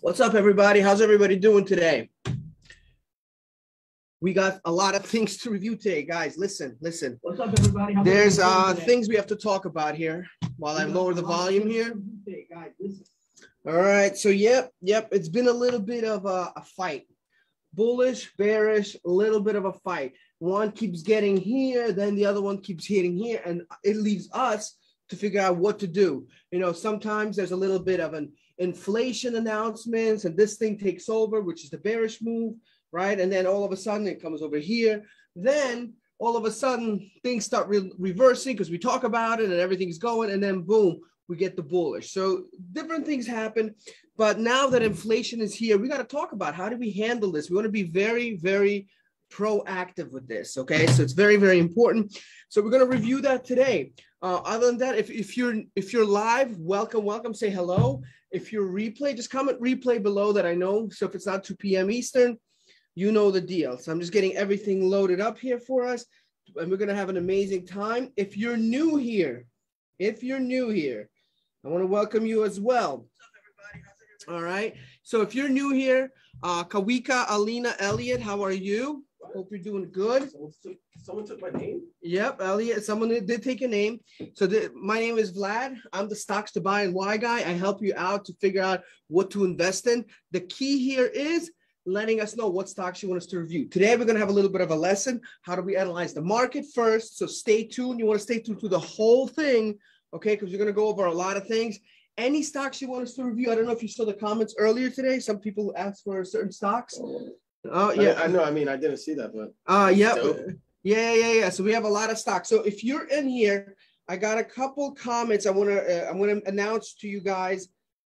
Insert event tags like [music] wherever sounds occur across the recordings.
What's up, everybody? How's everybody doing today? We got a lot of things to review today, guys. Listen, listen. What's up, everybody? How's There's uh things we have to talk about here while I lower the volume here. All right. So yep, yep. It's been a little bit of a, a fight. Bullish, bearish, a little bit of a fight. One keeps getting here, then the other one keeps hitting here, and it leaves us to figure out what to do. You know, sometimes there's a little bit of an inflation announcements, and this thing takes over, which is the bearish move, right? And then all of a sudden it comes over here. Then all of a sudden things start re- reversing because we talk about it and everything's going, and then boom, we get the bullish. So different things happen. But now that inflation is here, we got to talk about how do we handle this. We want to be very, very proactive with this. Okay, so it's very, very important. So we're going to review that today. Uh, other than that, if, if you're if you're live, welcome, welcome. Say hello. If you're replay, just comment replay below that I know. So if it's not 2 p.m. Eastern, you know the deal. So I'm just getting everything loaded up here for us, and we're gonna have an amazing time. If you're new here, if you're new here, I want to welcome you as well. All right. So if you're new here, uh, Kawika, Alina, Elliot, how are you? Hope you're doing good. Someone took, someone took my name? Yep, Elliot. Someone did take your name. So the, my name is Vlad. I'm the stocks to buy and why guy. I help you out to figure out what to invest in. The key here is letting us know what stocks you want us to review. Today we're gonna have a little bit of a lesson. How do we analyze the market first? So stay tuned. You want to stay tuned through the whole thing, okay? Because we're gonna go over a lot of things. Any stocks you want us to review? I don't know if you saw the comments earlier today. Some people asked for certain stocks. Oh I- yeah, I, know, I mean, I didn't see that, but uh, yeah, yeah, yeah, yeah. So we have a lot of stocks. So if you're in here, I got a couple comments. I want to, uh, I'm going to announce to you guys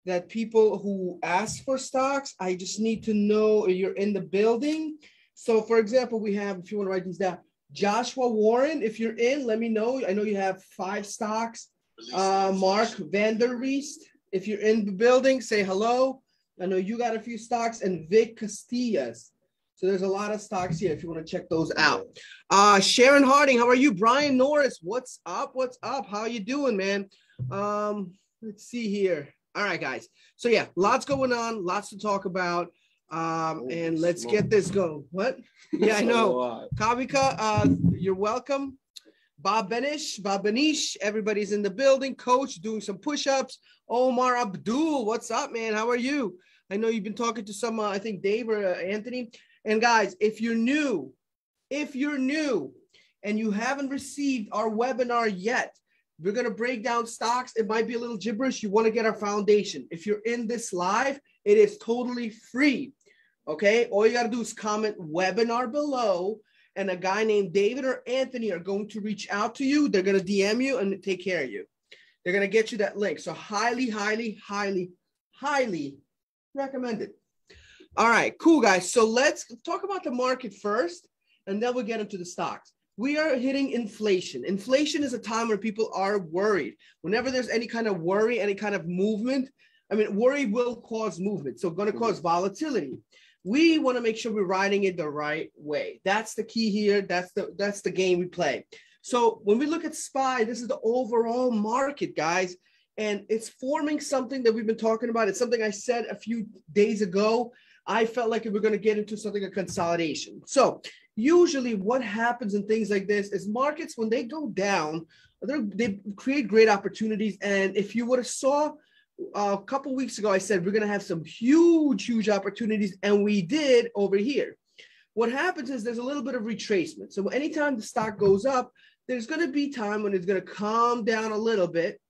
that people who ask for stocks, I just need to know you're in the building. So for example, we have, if you want to write these down, Joshua Warren. If you're in, let me know. I know you have five stocks. Uh, Mark Vanderreest. If you're in the building, say hello. I know you got a few stocks, and Vic Castillas. So there's a lot of stocks here if you want to check those out. Uh Sharon Harding, how are you? Brian Norris, what's up? What's up? How you doing, man? Um, let's see here. All right, guys. So yeah, lots going on, lots to talk about. Um, and let's get this going. What? [laughs] Yeah, I know. Kavika, uh, you're welcome. Bob Benish, Bob Benish, everybody's in the building. Coach doing some push-ups. Omar Abdul, what's up, man? How are you? I know you've been talking to some, uh, I think Dave or uh, Anthony. And guys, if you're new, if you're new and you haven't received our webinar yet, we're gonna break down stocks. It might be a little gibberish. You want to get our foundation. If you're in this live, it is totally free. Okay, all you gotta do is comment webinar below, and a guy named David or Anthony are going to reach out to you. They're gonna DM you and take care of you. They're gonna get you that link. So highly, highly, highly, highly recommended. All right, cool guys. So let's talk about the market first, and then we'll get into the stocks. We are hitting inflation. Inflation is a time where people are worried. Whenever there's any kind of worry, any kind of movement, I mean, worry will cause movement. So going to mm-hmm. cause volatility. We want to make sure we're riding it the right way. That's the key here. That's the that's the game we play. So when we look at SPY, this is the overall market, guys, and it's forming something that we've been talking about. It's something I said a few days ago. I felt like we we're going to get into something of consolidation. So usually what happens in things like this is markets when they go down, they're- create great opportunities. And if you would have saw a couple weeks ago, I said we're going to have some huge, huge opportunities, and we did over here. What happens is there's a little bit of retracement. So anytime the stock goes up, there's going to be time when it's going to calm down a little bit,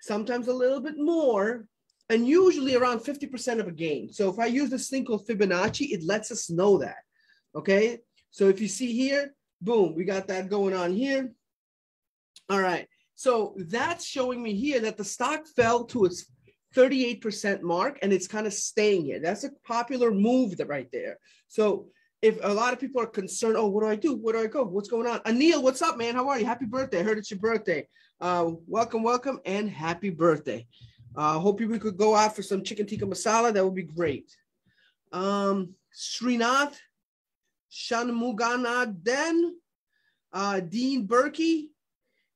sometimes a little bit more, and usually around 50% of a gain. So if I use this thing called Fibonacci, it lets us know that. Okay. So if you see here, boom, we got that going on here. All right. So that's showing me here that the stock fell to its 38% mark and it's kind of staying here. That's a popular move that right there. So if a lot of people are concerned, oh, what do I do? Where do I go? What's going on? Anil, what's up, man? How are you? Happy birthday. I heard it's your birthday. Uh, welcome, welcome, and happy birthday. Uh, hope we could go out for some chicken tikka masala. That would be great. Um, Srinath Shanmuganathan. uh, Dean Berkey.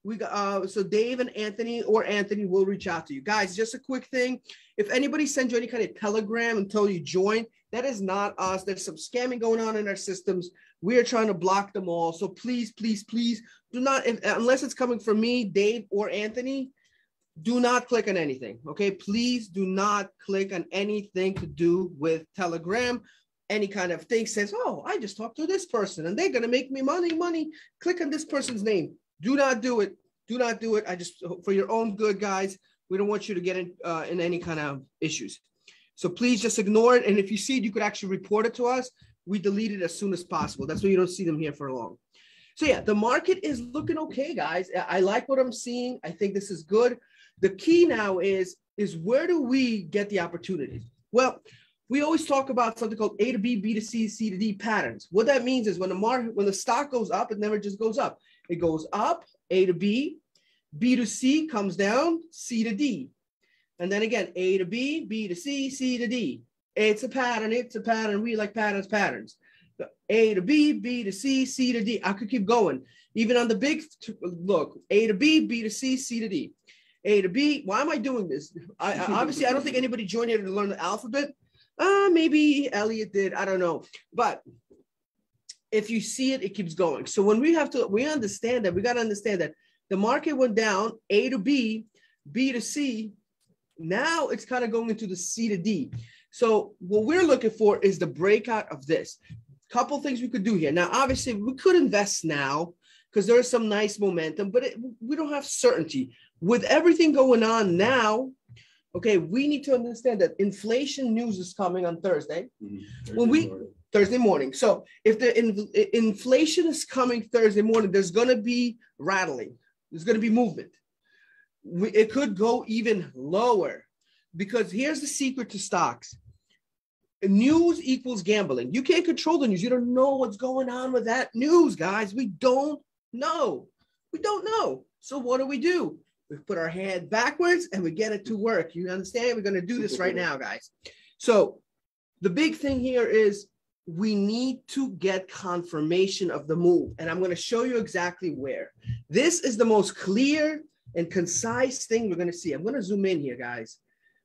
We got uh, so Dave and Anthony or Anthony will reach out to you guys. Just a quick thing: if anybody sends you any kind of telegram and tell you join, that is not us. There's some scamming going on in our systems. We are trying to block them all. So please, please, please do not, if, unless it's coming from me, Dave, or Anthony, do not click on anything. Okay, please do not click on anything to do with Telegram any kind of thing says, oh, I just talked to this person and they're going to make me money, money. Click on this person's name. Do not do it. Do not do it. I just, for your own good, guys, we don't want you to get in, uh, in any kind of issues. So please just ignore it. And if you see it, you could actually report it to us. We delete it as soon as possible. That's why you don't see them here for long. So yeah, the market is looking okay, guys. I like what I'm seeing. I think this is good. The key now is, is where do we get the opportunities? Well, we always talk about something called A to B, B to C, C to D patterns. What that means is when the market, when the stock goes up, it never just goes up. It goes up, A to B, B to C comes down, C to D. And then again, A to B, B to C, C to D. It's a pattern, it's a pattern. We like patterns, patterns. A to B, B to C, C to D. I could keep going. Even on the big look, A to B, B to C, C to D. A to B. Why am I doing this? I, I obviously I don't think anybody joined here to learn the alphabet. Uh, maybe Elliot did. I don't know. But if you see it, it keeps going. So when we have to, we understand that we got to understand that the market went down A to B, B to C. Now it's kind of going into the C to D. So what we're looking for is the breakout of this. Couple things we could do here. Now, obviously, we could invest now because there is some nice momentum, but it, we don't have certainty. With everything going on now, okay, we need to understand that inflation news is coming on Thursday. Mm-hmm. When we morning. Thursday morning. So if the in, inflation is coming Thursday morning, there's going to be rattling. There's going to be movement. We, it could go even lower because here's the secret to stocks. News equals gambling. You can't control the news. You don't know what's going on with that news, guys. We don't know. We don't know. So what do we do? we put our hand backwards and we get it to work. You understand? We're going to do this right [laughs] now, guys. So the big thing here is we need to get confirmation of the move. And I'm going to show you exactly where. This is the most clear and concise thing we're going to see. I'm going to zoom in here, guys.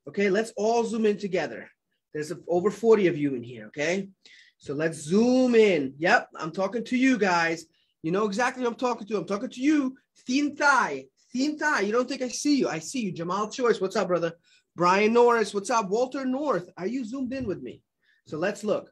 Okay, let's all zoom in together. There's over 40 of you in here, okay? So let's zoom in. Yep, I'm talking to you guys. You know exactly who I'm talking to. I'm talking to you, Thin Thai. Thin Thai, you don't think I see you? I see you. Jamal Choice, what's up, brother? Brian Norris, what's up? Walter North, are you zoomed in with me? So let's look.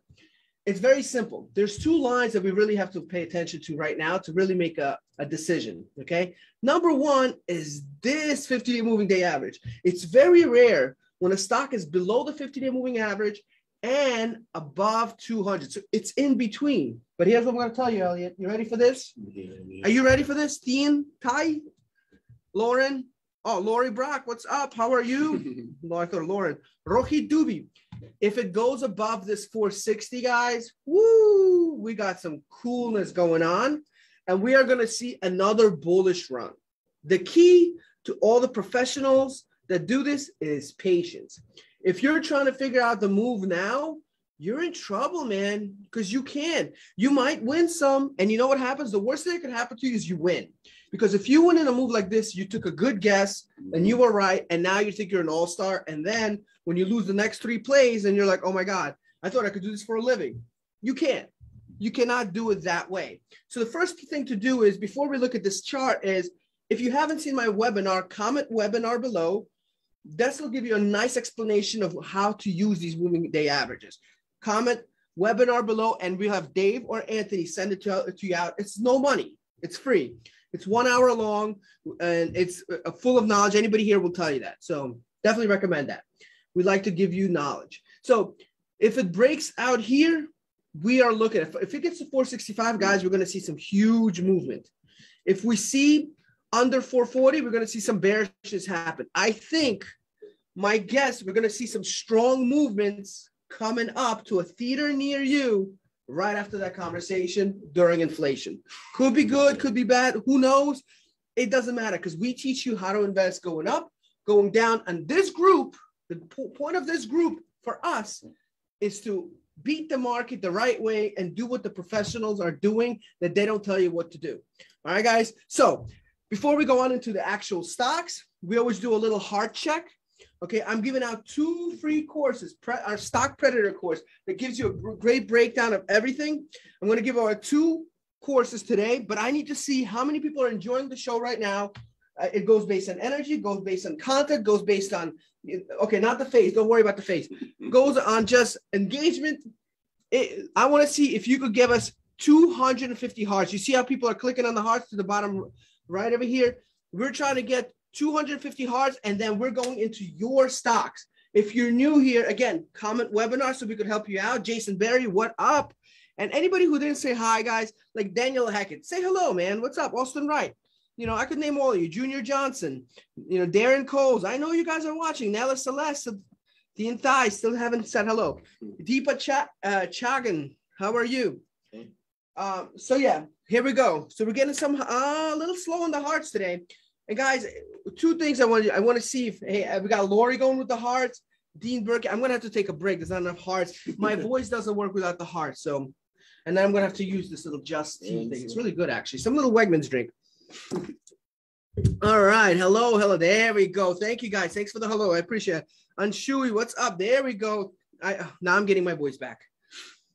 It's very simple. There's two lines that we really have to pay attention to right now to really make a, a decision. Okay. Number one is this 50 day moving day average. It's very rare when a stock is below the 50 day moving average and above 200. So it's in between. But here's what I'm going to tell you, Elliot. You ready for this? Are you ready for this? Dean, Tai? Lauren. Oh, Lori Brock, what's up? How are you? [laughs] no, I thought Lauren. Rohi Dubi. If it goes above this 460, guys, woo, we got some coolness going on. And we are going to see another bullish run. The key to all the professionals that do this is patience. If you're trying to figure out the move now, you're in trouble, man, because you can. You might win some, and you know what happens? The worst thing that could happen to you is you win. Because if you win in a move like this, you took a good guess and you were right, and now you think you're an all-star. And then when you lose the next three plays, and you're like, oh my God, I thought I could do this for a living. You can't. You cannot do it that way. So the first thing to do is before we look at this chart is if you haven't seen my webinar, comment webinar below. This will give you a nice explanation of how to use these moving day averages comment webinar below and we'll have Dave or Anthony send it to, to you out. It's no money. It's free. It's one hour long and it's uh, full of knowledge. Anybody here will tell you that. So definitely recommend that. We like to give you knowledge. So if it breaks out here, we are looking at, if it gets to 465 guys, we're going to see some huge movement. If we see under 440, we're going to see some bearishness happen. I think my guess, we're going to see some strong movements coming up to a theater near you right after that conversation during inflation. Could be good, could be bad, who knows? It doesn't matter because we teach you how to invest going up, going down. And this group, the point of this group for us is to beat the market the right way and do what the professionals are doing that they don't tell you what to do. All right, guys. So before we go on into the actual stocks, we always do a little heart check. Okay, I'm giving out two free courses, our stock predator course that gives you a great breakdown of everything. I'm going to give out two courses today, but I need to see how many people are enjoying the show right now. Uh, it goes based on energy, goes based on content, goes based on okay, not the face. Don't worry about the face. [laughs] Goes on just engagement. It, I want to see if you could give us 250 hearts. You see how people are clicking on the hearts to the bottom right over here. We're trying to get 250 hearts, and then we're going into your stocks. If you're new here, again, comment webinar so we could help you out. Jason Berry, what up? And anybody who didn't say hi, guys, like Daniel Hackett, say hello, man. What's up? Austin Wright. You know, I could name all of you. Junior Johnson, you know, Darren Coles. I know you guys are watching. Nella Celeste, Dean Thai, still haven't said hello. Deepa Ch- uh, Chagan, how are you? Um, so yeah, here we go. So we're getting some uh, a little slow on the hearts today. And guys, two things I want to I want to see if hey we got Lori going with the hearts, Dean Burke. I'm gonna have to take a break. There's not enough hearts. My [laughs] voice doesn't work without the heart. So, and then I'm gonna have to use this little just thing. It's really good actually. Some little Wegmans drink. All right. Hello, hello. There we go. Thank you guys. Thanks for the hello. I appreciate it. Anshui, what's up? There we go. I now I'm getting my voice back.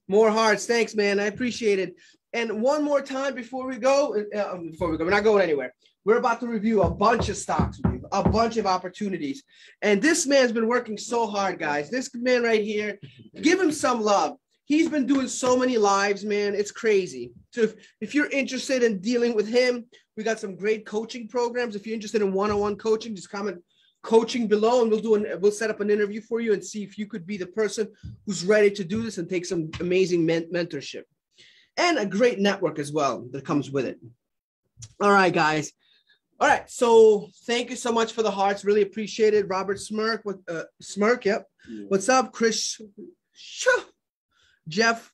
More hearts. Thanks, man. I appreciate it. And one more time before we go, uh, before we go, we're not going anywhere. We're about to review a bunch of stocks, a bunch of opportunities. And this man's been working so hard, guys. This man right here, give him some love. He's been doing so many lives, man. It's crazy. So if, if you're interested in dealing with him, we got some great coaching programs. If you're interested in one-on-one coaching, just comment coaching below and we'll do an we'll set up an interview for you and see if you could be the person who's ready to do this and take some amazing men- mentorship. And a great network as well that comes with it. All right guys. All right. So thank you so much for the hearts. Really appreciate it. Robert smirk with uh, smirk yep. Yeah. what's up chris jeff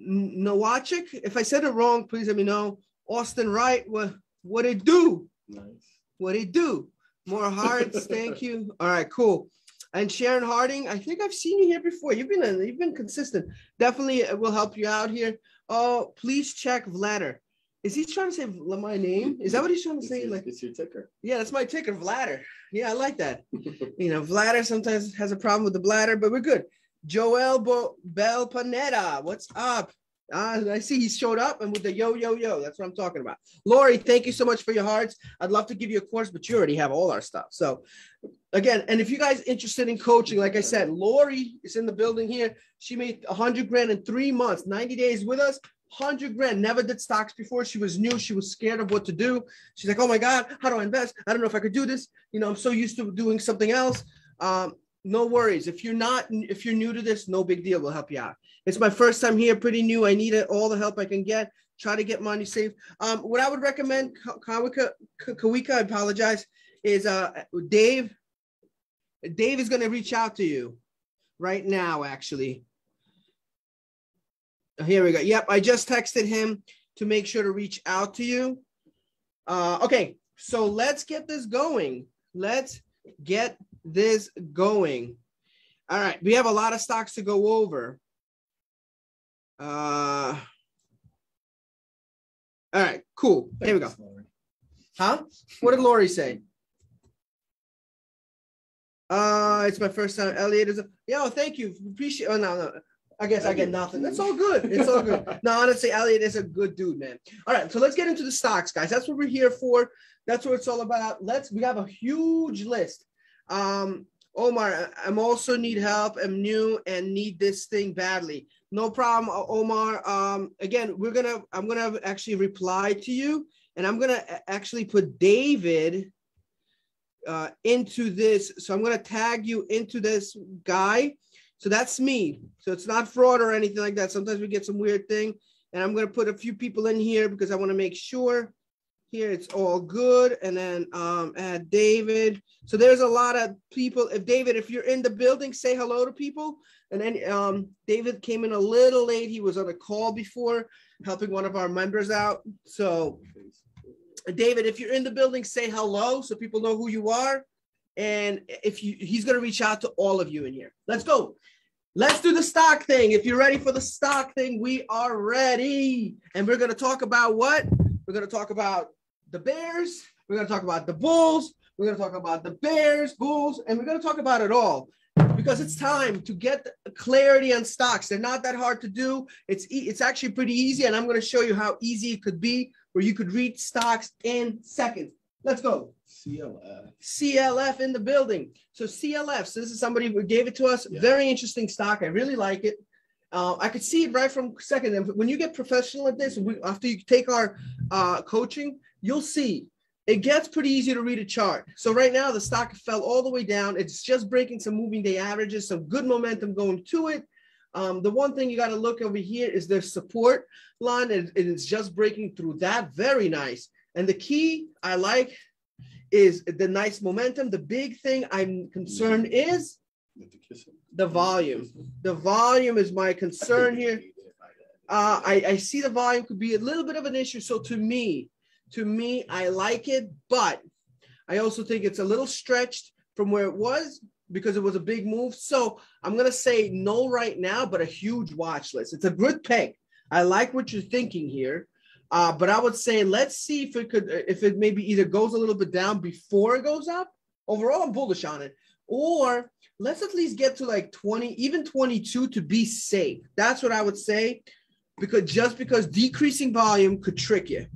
nowachik if i said it wrong please let me know austin wright what what it do nice what it do more hearts. Thank you. [laughs] All right, cool. And Sharon Harding, I think I've seen you here before. You've been a, you've been consistent. Definitely uh, will help you out here. Oh, please check Vladder. Is he trying to say my name? Is that what he's trying to say? It's, like it's your ticker. Yeah, that's my ticker, Vladder. Yeah, I like that. [laughs] you know, Vladder sometimes has a problem with the bladder, but we're good. Joel Bo- Belpanetta, what's up? Uh, I see he showed up and with the yo, yo, yo. That's what I'm talking about. Lori, thank you so much for your hearts. I'd love to give you a course, but you already have all our stuff. So, again, and if you guys interested in coaching, like I said, Lori is in the building here. She made 100 grand in three months, 90 days with us. 100 grand, never did stocks before. She was new. She was scared of what to do. She's like, oh my God, how do I invest? I don't know if I could do this. You know, I'm so used to doing something else. Um, no worries. If you're not, if you're new to this, no big deal. We'll help you out. It's my first time here, pretty new. I need all the help I can get. Try to get money saved. Um, what I would recommend, Kawika, Kawika, I apologize, is uh, Dave. Dave is going to reach out to you right now, actually. Here we go. Yep, I just texted him to make sure to reach out to you. Uh, okay, so let's get this going. Let's get this going. All right, we have a lot of stocks to go over. Uh, all right, cool. Here we go. Huh? What did Lori say? Uh, it's my first time. Elliot is. A, yo, thank you. Appreciate. Oh no, no. I guess I get nothing. That's all good. It's all good. no, honestly, Elliot is a good dude, man. All right, so let's get into the stocks, guys. That's what we're here for. That's what it's all about. Let's. We have a huge list. Um, Omar, I'm also need help. I'm new and need this thing badly. No problem, Omar. Um, again, we're gonna. I'm gonna actually reply to you, and I'm gonna actually put David uh, into this. So I'm gonna tag you into this guy. So that's me. So it's not fraud or anything like that. Sometimes we get some weird thing, and I'm gonna put a few people in here because I want to make sure here it's all good. And then um add david. So there's a lot of people. If david if you're in the building say hello to people. And then um david came in a little late. He was on a call before helping one of our members out. So david if you're in the building say hello so people know who you are. And if you he's going to reach out to all of you in here. Let's go. Let's do the stock thing. If you're ready for the stock thing, we are ready. And we're going to talk about what? We're going to talk about the Bears. We're going to talk about the Bulls. We're going to talk about the Bears, Bulls, and we're going to talk about it all because it's time to get clarity on stocks. They're not that hard to do. It's e- it's actually pretty easy, and I'm going to show you how easy it could be, where you could read stocks in seconds. Let's go. CLF. CLF in the building. So CLF. So this is somebody who gave it to us. Yeah. Very interesting stock. I really like it. Uh, I could see it right from second. And when you get professional at this, we, after you take our uh, coaching, you'll see it gets pretty easy to read a chart. So right now the stock fell all the way down. It's just breaking some moving day averages, some good momentum going to it. Um, the one thing you got to look over here is their support line, and it is just breaking through that. Very nice. And the key I like is the nice momentum. The big thing I'm concerned is the the volume. The volume is my concern here. Uh, I, I see the volume could be a little bit of an issue. So to me, to me, I like it, but I also think it's a little stretched from where it was because it was a big move. So I'm gonna say no right now, but a huge watch list. It's a good pick. I like what you're thinking here. Uh, but I would say let's see if it could if it maybe either goes a little bit down before it goes up. Overall, I'm bullish on it. Or let's at least get to like 20, even 22 to be safe. That's what I would say. Because just because decreasing volume could trick you.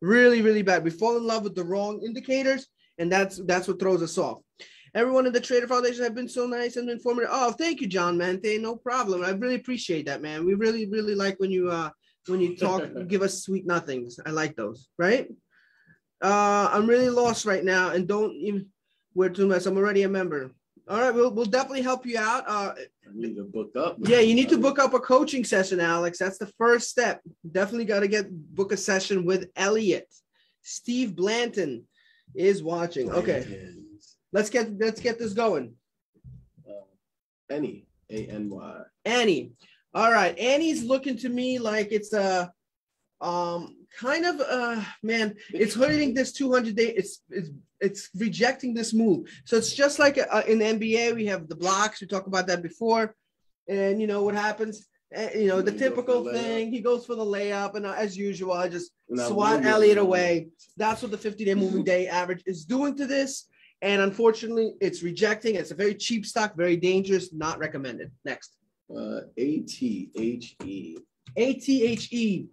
Really, really bad. We fall in love with the wrong indicators, and that's that's what throws us off. Everyone in the Trader Foundation have been so nice and informative. Oh, thank you, John Mente. No problem. I really appreciate that, man. We really, really like when you uh when you talk, [laughs] give us sweet nothings. I like those, right? Uh, I'm really lost right now and don't even wear too much. I'm already a member. All right, we'll, we'll definitely help you out. Uh, I need to book up. yeah, you need to book up a coaching session, Alex. That's the first step. Definitely got to get book a session with Elliot. Steve Blanton is watching. Okay, let's get let's get this going. Uh, Any. A N Y. Annie. All right, Annie's looking to me like it's a um kind of uh man, it's hitting this 200 day. It's it's it's rejecting this move. So it's just like uh, in the NBA, we have the blocks. We talked about that before, and you know what happens. Eh, you know the typical the thing. He goes for the layup, and uh, as usual, I just And swat Elliott away. That's what the 50 day moving day average is doing to this. And unfortunately, it's rejecting. It's a very cheap stock, very dangerous, not recommended. Next. Uh, A T H E. ATHE.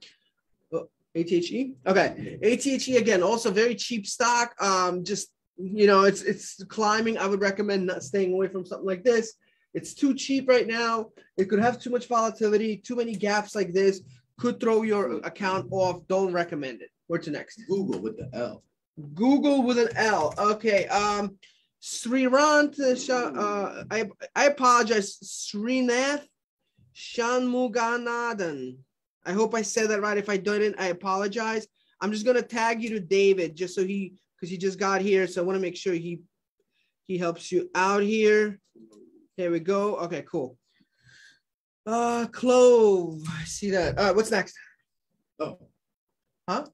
ATHE? Okay. ATHE again, also very cheap stock. Um, just you know, it's it's climbing. I would recommend not staying away from something like this. It's too cheap right now. It could have too much volatility, too many gaps like this. Could throw your account off. Don't recommend it. To next? Google with the L. Google with an L. Okay. Um, Srirant, uh, uh, I I apologize. Srinath Shanmuganathan. I hope I said that right. If I didn't, I apologize. I'm just gonna tag you to David just so he because he just got here, so I want to make sure he he helps you out here. There we go. Okay, cool. Uh, Clove. I see that. Uh, what's next? Oh. Huh?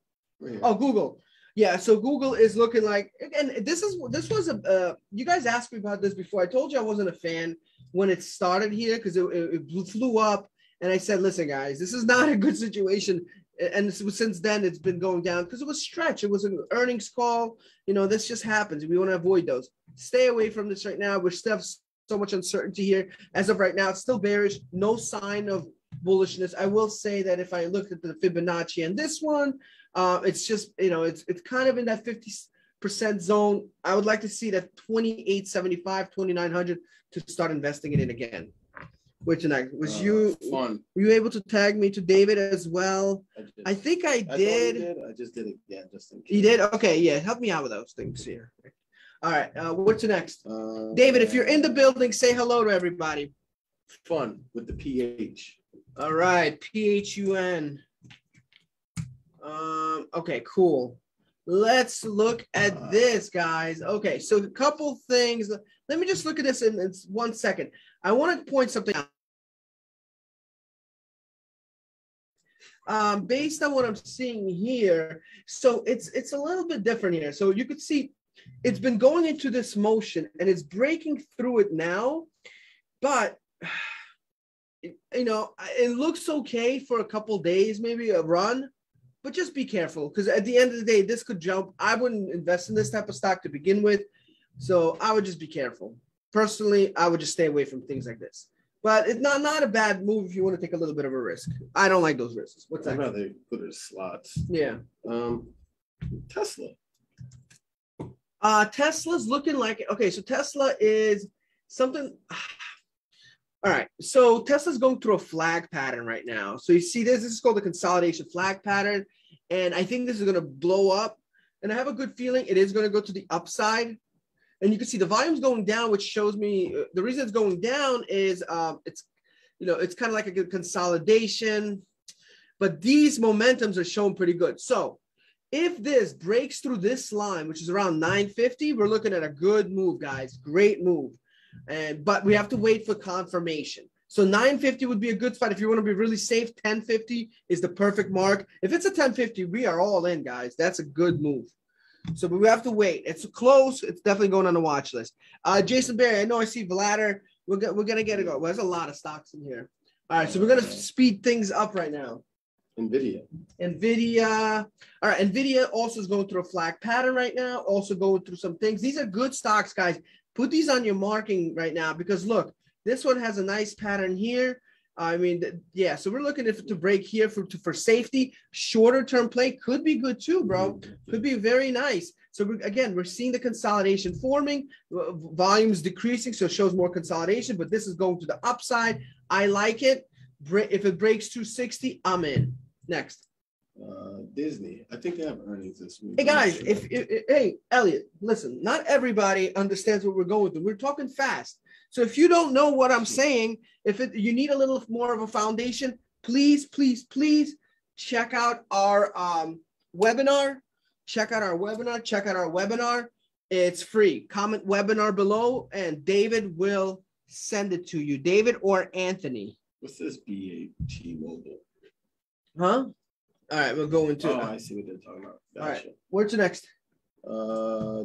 Oh, Google. Yeah, so Google is looking like, and this is this was a. Uh, you guys asked me about this before. I told you I wasn't a fan when it started here because it, it, it blew- flew up, and I said, "Listen, guys, this is not a good situation." And since then, it's been going down because it was stretch. It was an earnings call. You know, this just happens. We want to avoid those. Stay away from this right now. We're still have so much uncertainty here. As of right now, it's still bearish. No sign of bullishness. I will say that if I look at the Fibonacci and this one, uh, it's just you know it's it's kind of in that 50% zone. I would like to see that 2875, 2900 to start investing in it again. Which tonight was Uh, you fun? were you able to tag me to David as well? I, just, I think I I did. did. I just did it. Yeah, just in case. You did? Okay, yeah. Help me out with those things here. All right. Uh, what's next? Uh, David, if you're in the building, say hello to everybody. fun with the PH. All right, PHUN. Um, okay, cool. Let's look at this, guys. Okay, so a couple things. Let me just look at this in, in one second. I want to point something out. Um, based on what I'm seeing here, so it's it's a little bit different here. So you could see it's been going into this motion and it's breaking through it now, but [sighs] you know, it looks okay for a couple days, maybe a run, but just be careful because at the end of the day, this could jump. I wouldn't invest in this type of stock to begin with. So I would just be careful. Personally, I would just stay away from things like this. But it's not not a bad move if you want to take a little bit of a risk. I don't like those risks. What's that? rather put it in slots. Yeah. Um, Tesla. Uh Tesla's looking like okay, so Tesla is something [sighs] all right. So Tesla's going through a flag pattern right now. So you see this, this is called the consolidation flag pattern. And I think this is going to blow up. And I have a good feeling it is going to go to the upside. And you can see the volume's going down, which shows me uh, the reason it's going down is um, it's, you know, it's kind of like a consolidation. But these momentums are showing pretty good. So if this breaks through this line, which is around 950, we're looking at a good move, guys. Great move. And but we have to wait for confirmation. So 950 would be a good spot if you want to be really safe. 1050 is the perfect mark. If it's a 1050, we are all in, guys. That's a good move. So we have to wait. It's close. It's definitely going on the watch list. Uh, Jason Barry, I know I see Vladder. We're, go- we're gonna get it going. Well, there's a lot of stocks in here. All right, so we're gonna speed things up right now. Nvidia. Nvidia. All right, Nvidia also is going through a flag pattern right now. Also going through some things. These are good stocks, guys. Put these on your marking right now because look, this one has a nice pattern here. I mean, yeah. So we're looking if to break here for to, for safety. Shorter term play could be good too, bro. Could be very nice. So we're, again, we're seeing the consolidation forming, volumes decreasing, so it shows more consolidation. But this is going to the upside. I like it. If it breaks 260, I'm in. Next. Uh, Disney. I think they have earnings this week. Hey guys, sure. if, if, if- hey Elliot, listen, not everybody understands what we're going through. We're talking fast. So if you don't know what I'm saying, if it, you need a little more of a foundation, please, please, please check out our um, webinar. Check out our webinar. Check out our webinar. It's free. Comment webinar below, and David will send it to you. David or Anthony. what's this BAT Mobile? Huh? All right, we'll go into Oh, it. I see what they're talking about. All right. Gotcha. Where's the next? Uh,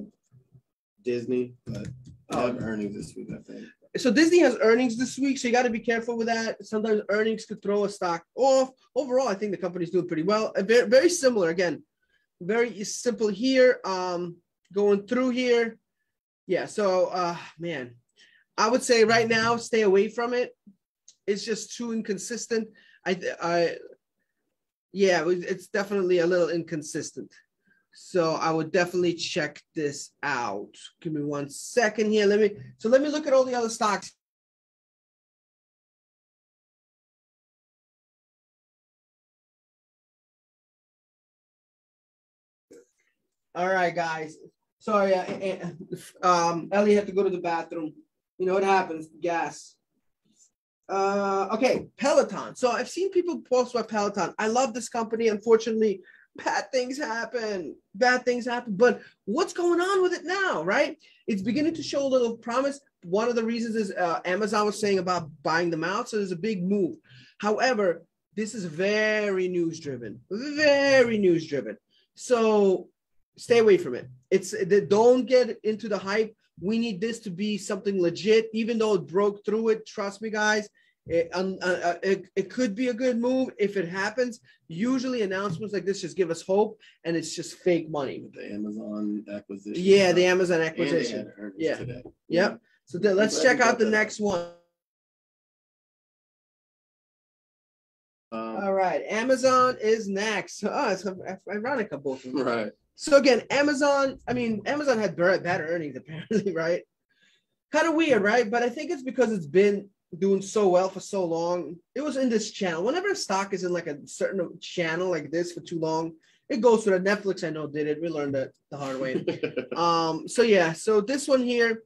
Disney, but they Oh. have earnings this week. I think. So Disney has earnings this week, so you got to be careful with that. Sometimes earnings could throw a stock off. Overall, I think the company's doing pretty well. Very, very similar. Again, very simple here. Um, going through here. Yeah. So, uh, man, I would say right now, stay away from it. It's just too inconsistent. I, I, yeah, it's definitely a little inconsistent. So I would definitely check this out. Give me one second here. Let me so let me look at all the other stocks. All right, guys. Sorry, uh, uh, uh, um, Ellie had to go to the bathroom. You know what happens? Gas. Uh, okay, Peloton. So I've seen people post about Peloton. I love this company. Unfortunately, bad things happen. Bad things happen. But what's going on with it now, right? It's beginning to show a little promise. One of the reasons is uh, Amazon was saying about buying them out. So there's a big move. However, this is very news driven, very news driven. So stay away from it. It's don't get into the hype. We need this to be something legit, even though it broke through it. Trust me, guys. It, um, uh, it, it could be a good move if it happens. Usually, announcements like this just give us hope, and it's just fake money. With the Amazon acquisition. Yeah, the Amazon acquisition. Yeah. Today. Yep. So let's check out the that next one. Um, All right, Amazon is next. Oh, it's ironic both of them. right. So again, Amazon, I mean, Amazon had better earnings [laughs] apparently, right? Kind of weird, right? But I think it's because it's been doing so well for so long. It was in this channel. Whenever a stock is in like a certain channel like this for too long, it goes to the Netflix. I know did it. We learned that the hard way. [laughs] um, so yeah, so this one here,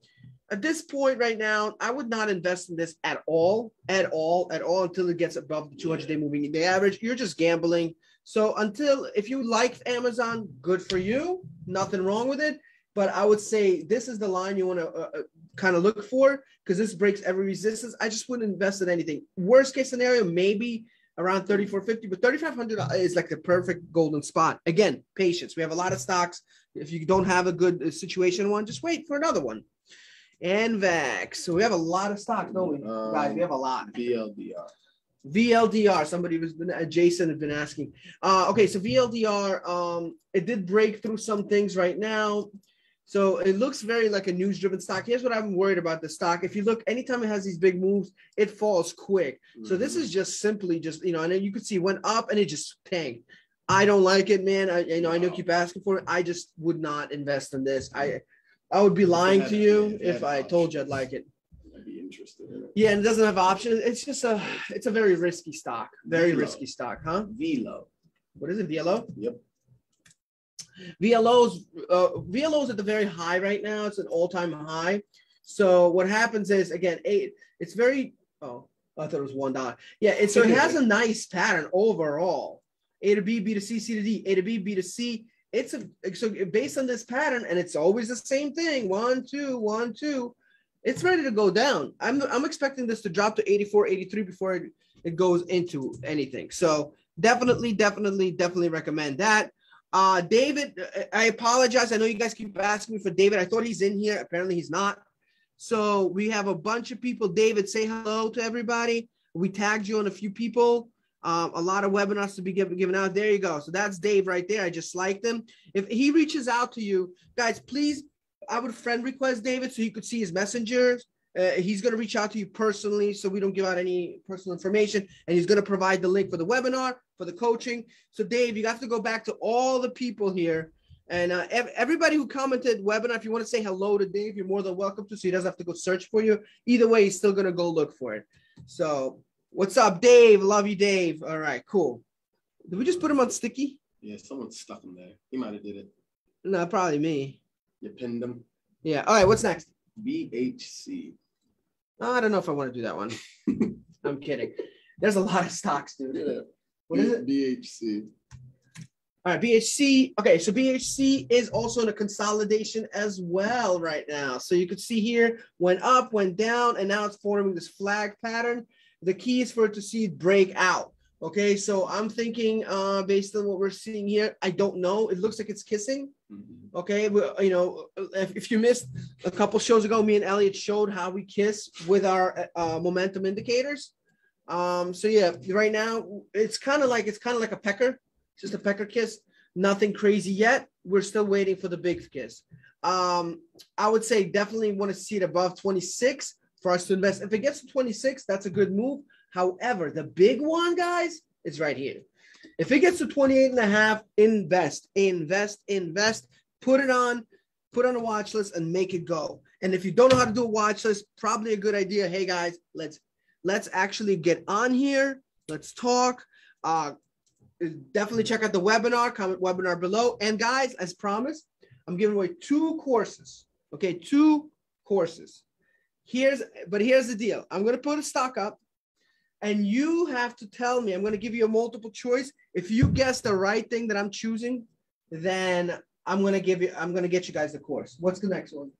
at this point right now, I would not invest in this at all, at all, at all until it gets above the 200 day moving day average. You're just gambling. So until if you like Amazon, good for you. Nothing wrong with it. But I would say this is the line you want to uh, uh, kind of look for because this breaks every resistance. I just wouldn't invest in anything. Worst case scenario, maybe around 3450, but 3500 is like the perfect golden spot. Again, patience. We have a lot of stocks. If you don't have a good uh, situation one, just wait for another one. And VAX. So we have a lot of stocks, don't we, guys? We have a lot. vldr VLDR. Somebody was been uh, Jason had been asking. Uh, okay, so VLDR, um, it did break through some things right now. So it looks very like a news driven stock. Here's what I'm worried about the stock. If you look, anytime it has these big moves, it falls quick. Mm-hmm. So this mm-hmm. is just simply just, you know, and you could see it went up and it just tanked. I don't like it, man. I you know I know keep asking for it. I just would not invest in this. I I would be lying to you if I told you I'd like it. I'd be interested in it. Yeah, and it doesn't have options. It's just a it's a very risky stock. Very risky stock, huh? Velo. What is it? VLO? Yep. VLO's uh, VLO's at the very high right now. It's an all-time high. So what happens is again, eight. It's very. Oh, I thought it was one dollar. Yeah, it so it has a nice pattern overall. A to B, B to C, C to D, A to B, B to C. It's a so based on this pattern, and it's always the same thing. One, two, one, two. It's ready to go down. I'm I'm expecting this to drop to 84, 83 before it, it goes into anything. So definitely, definitely, definitely recommend that. Uh, David, I apologize. I know you guys keep asking me for David. I thought he's in here. Apparently, he's not. So we have a bunch of people. David, say hello to everybody. We tagged you on a few people. Um, a lot of webinars to be given, given out. There you go. So that's Dave right there. I just liked him. If he reaches out to you, guys, please, I would friend request David so you could see his messengers. Uh, he's going to reach out to you personally so we don't give out any personal information. And he's going to provide the link for the webinar, for the coaching. So, Dave, you have to go back to all the people here. And uh, everybody who commented webinar, if you want to say hello to Dave, you're more than welcome to. So he doesn't have to go search for you. Either way, he's still going to go look for it. So, what's up, Dave? Love you, Dave. All right, cool. Did we just put him on sticky? Yeah, someone stuck him there. He might have did it. No, probably me. You pinned him. Yeah. All right. What's next? BHC. Oh, I don't know if I want to do that one. [laughs] I'm kidding. There's a lot of stocks, dude. Yeah. What is it? BHC. All right, BHC. Okay, so BHC is also in a consolidation as well right now. So you could see here went up, went down, and now it's forming this flag pattern. The key is for it to see it break out. Okay, so I'm thinking uh, based on what we're seeing here, I don't know. It looks like it's kissing. Mm-hmm. Okay, you know, if, if, you missed a couple shows ago, me and Elliot showed how we kiss with our uh, momentum indicators. Um, so yeah, right now it's kind of like it's kind of like a pecker, just a pecker kiss. Nothing crazy yet. We're still waiting for the big kiss. Um, I would say definitely want to see it above 26 for us to invest. If it gets to 26, that's a good move. However, the big one, guys, is right here. If it gets to 28 and a half, invest, invest, invest, put it on, put on a watch list and make it go. And if you don't know how to do a watch list, probably a good idea. Hey guys, let's let's actually get on here. Let's talk. Uh, definitely check out the webinar, comment webinar below. And guys, as promised, I'm giving away two courses. Okay, two courses. Here's but here's the deal. I'm gonna put a stock up and you have to tell me i'm going to give you a multiple choice if you guess the right thing that i'm choosing then i'm going to give you i'm going to get you guys the course what's the next one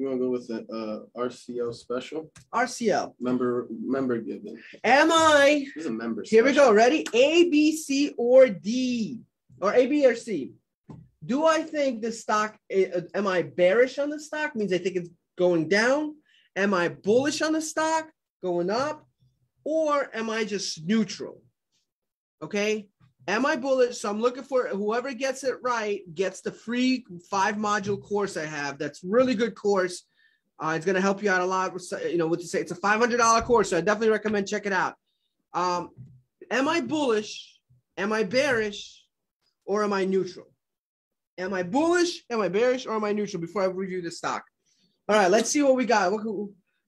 you want to go with the uh, RCL special? RCL. Member member given. Am I? This is a member. Here special. we go. Ready? A, B, C, or D, or A, B, or C. Do I think the stock? Uh, am I bearish on the stock? Means I think it's going down. Am I bullish on the stock? Going up? Or am I just neutral? Okay. Am I bullish? So I'm looking for whoever gets it right gets the free five module course I have. That's really good course. Uh, it's going to help you out a lot. With, you know, what to say. It's a $500 course. So I definitely recommend check it out. Um, am I bullish? Am I bearish? Or am I neutral? Am I bullish? Am I bearish? Or am I neutral before I review the stock? All right, let's see what we got. What,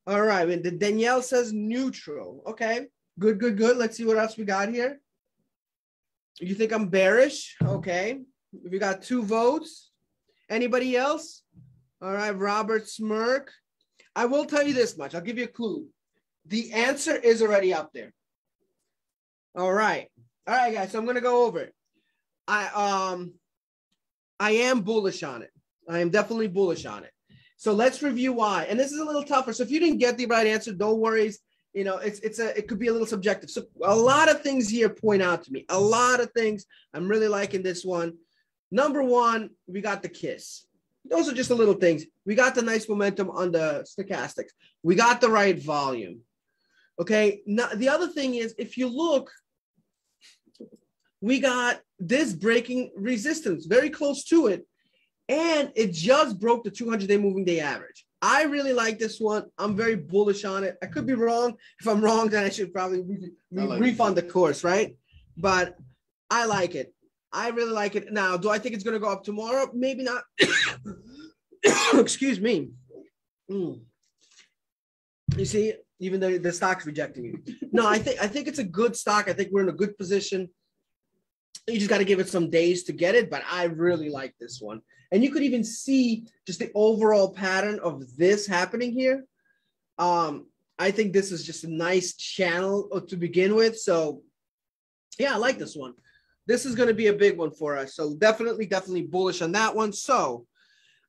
all right. And Danielle says neutral. Okay. Good, good, good. Let's see what else we got here. You think I'm bearish? Okay. We got two votes. Anybody else? All right. Robert Smirk. I will tell you this much. I'll give you a clue. The answer is already up there. All right. All right, guys. So I'm going to go over it. I um I am bullish on it. I am definitely bullish on it. So let's review why. And this is a little tougher. So if you didn't get the right answer, don't worry. You know, it's it's a it could be a little subjective. So a lot of things here point out to me. A lot of things. I'm really liking this one. Number one, we got the kiss. Those are just the little things. We got the nice momentum on the stochastics. We got the right volume. Okay. Now, the other thing is, if you look, we got this breaking resistance very close to it, and it just broke the 200 day moving day average. I really like this one. I'm very bullish on it. I could be wrong. If I'm wrong, then I should probably re- re- like refund the course, right? But I like it. I really like it. Now, do I think it's going to go up tomorrow? Maybe not. [coughs] Excuse me. Mm. You see, even though the stock's rejecting you. No, I think I think it's a good stock. I think we're in a good position. You just got to give it some days to get it, but I really like this one. And you could even see just the overall pattern of this happening here. Um, I think this is just a nice channel to begin with. So, yeah, I like this one. This is going to be a big one for us. So definitely, definitely bullish on that one. So,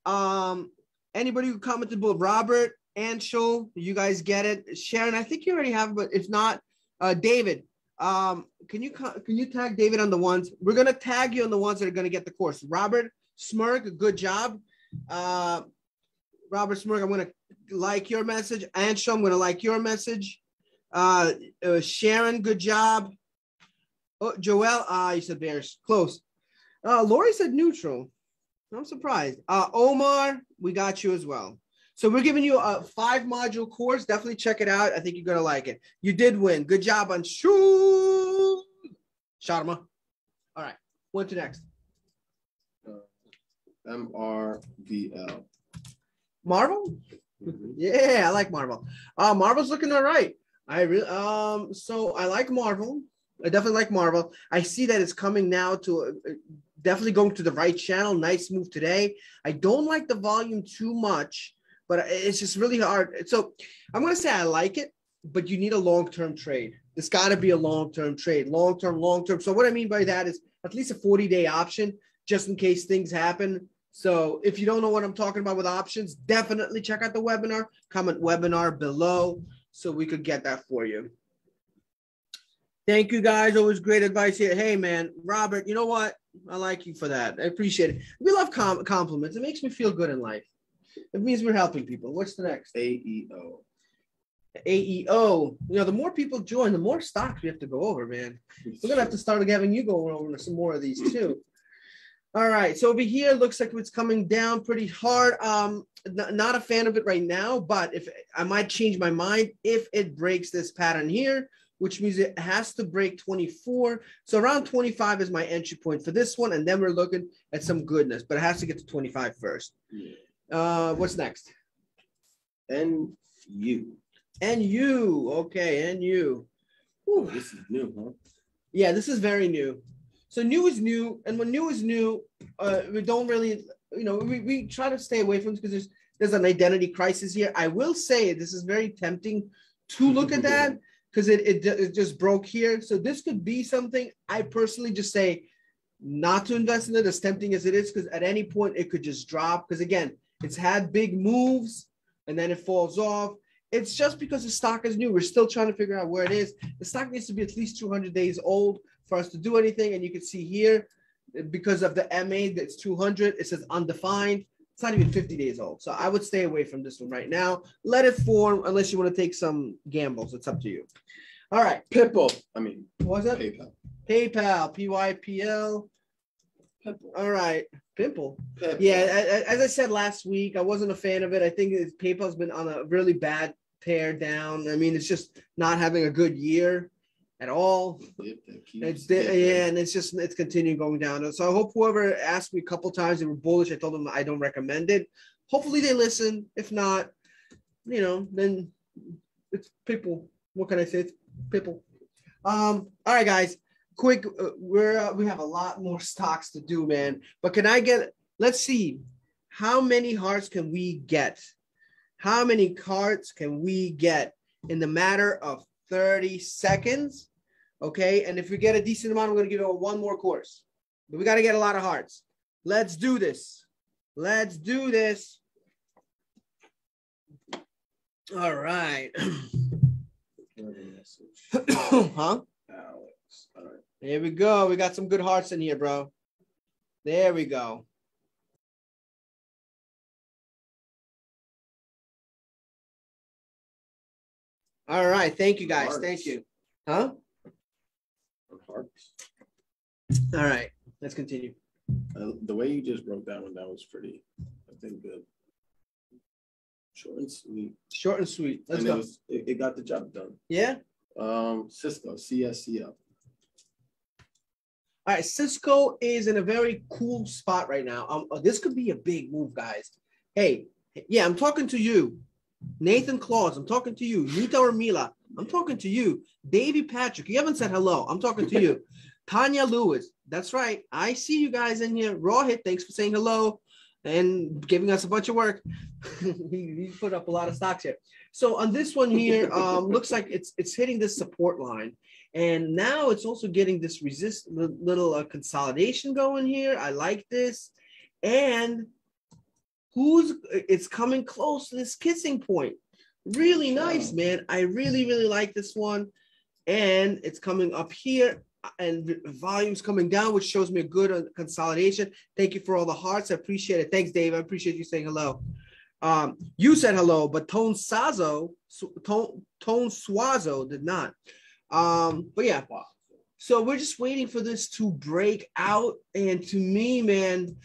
um, anybody who commented Robert, Anshul, you guys get it. Sharon, I think you already have, but if not, uh, David, um, can you can you tag David on the ones? We're gonna tag you on the ones that are gonna get the course. Robert Smirk, good job. Uh, Robert Smirk, I'm gonna like your message. Anshul, I'm gonna like your message. Uh, uh Sharon, good job. Oh, Joel, ah, you said Bears, close. Uh, Lori said neutral. I'm surprised. Uh, Omar, we got you as well. So we're giving you a five module course. Definitely check it out. I think you're gonna like it. You did win. Good job on Shu Sharma. All right. What to next? MRVL. Marvell? Yeah, I like Marvell. Uh Marvell's looking all right. I really um so I like Marvell. I definitely like Marvell. I see that it's coming now to uh, definitely going to the right channel. Nice move today. I don't like the volume too much, but it's just really hard. So I'm gonna say I like it, but you need a long-term trade. It's got to be a long-term trade, long-term, long-term. So what I mean by that is at least a 40-day option, just in case things happen. So if you don't know what I'm talking about with options, definitely check out the webinar. Comment webinar below so we could get that for you. Thank you guys. Always great advice here. Hey man, Robert, you know what? I like you for that. I appreciate it. We love com- compliments. It makes me feel good in life. It means we're helping people. What's the next? AEO. AEO. You know, the more people join, the more stocks we have to go over, man. We're gonna have to start having you go over some more of these too. All right, so over here looks like it's coming down pretty hard. Um, not a fan of it right now, but if I might change my mind if it breaks this pattern here, which means it has to break 24. So around 25 is my entry point for this one, and then we're looking at some goodness, but it has to get to 25 first. Yeah. Uh, what's next? NU. NU. Okay, NU. Oh, this is new, huh? Yeah, this is very new. So new is new, and when new is new, uh, we don't really, you know, we, we try to stay away from it because there's there's an identity crisis here. I will say this is very tempting to look at that because it, it it just broke here. So this could be something. I personally just say not to invest in it as tempting as it is because at any point it could just drop. Because again, it's had big moves and then it falls off. It's just because the stock is new. We're still trying to figure out where it is. The stock needs to be at least 200 days old for us to do anything. And you can see here, because of the MA that's 200, it says undefined. It's not even 50 days old. So I would stay away from this one right now. Let it form unless you want to take some gambles. It's up to you. All right. Pipple. I mean, What was that? PayPal. PayPal, PYPL. Pipple. All right. Pimple. Pipple. Yeah, a- a- as I said last week, I wasn't a fan of it. I think PayPal's been on a really bad tear down. I mean, it's just not having a good year at all. Dip that keeps It's dipping. yeah, and it's just it's continuing going down. So I hope whoever asked me a couple times they were bullish. I told them I don't recommend it. Hopefully they listen. If not, you know, then it's people. What can I say? It's people. Um. All right, guys. Quick, uh, we're uh, we have a lot more stocks to do, man. But can I get? Let's see. How many hearts can we get? How many cards can we get in the matter of 30 seconds? Okay. And if we get a decent amount, I'm going to give you a one more course. But we got to get a lot of hearts. Let's do this. Let's do this. All right. [clears throat] [coughs] Huh? Alex. All right. Here we go. We got some good hearts in here, bro. There we go. All right. Thank you guys. Hearts. Thank you. Huh? Hearts. All right. Let's continue. Uh, the way you just broke that one, that was pretty, I think, good. Short and sweet. Short and sweet. Let's and go. It, was, it, it got the job done. yeah. Um, Cisco, CSCO. All right. Cisco is in a very cool spot right now. Um, uh, this could be a big move, guys. Hey, yeah, I'm talking to you. Nathan Claus, I'm talking to you. Nita or Mila, I'm talking to you. Davy Patrick, you haven't said hello. I'm talking to you. [laughs] Tanya Lewis, that's right. I see you guys in here. Raw hit, thanks for saying hello and giving us a bunch of work. [laughs] he, put up a lot of stocks here. So on this one here, [laughs] um, looks like it's it's hitting this support line. And now it's also getting this resist little uh, consolidation going here. I like this. And who's it's coming close to this kissing point. Really nice, man. I really, really like this one. And it's coming up here and volume's coming down, which shows me a good uh, consolidation. Thank you for all the hearts. I appreciate it. Thanks, Dave. I appreciate you saying hello. Um, you said hello, but Tone Sazo, Tone, Tone Swazo did not. Um, but yeah, so we're just waiting for this to break out. And to me, man,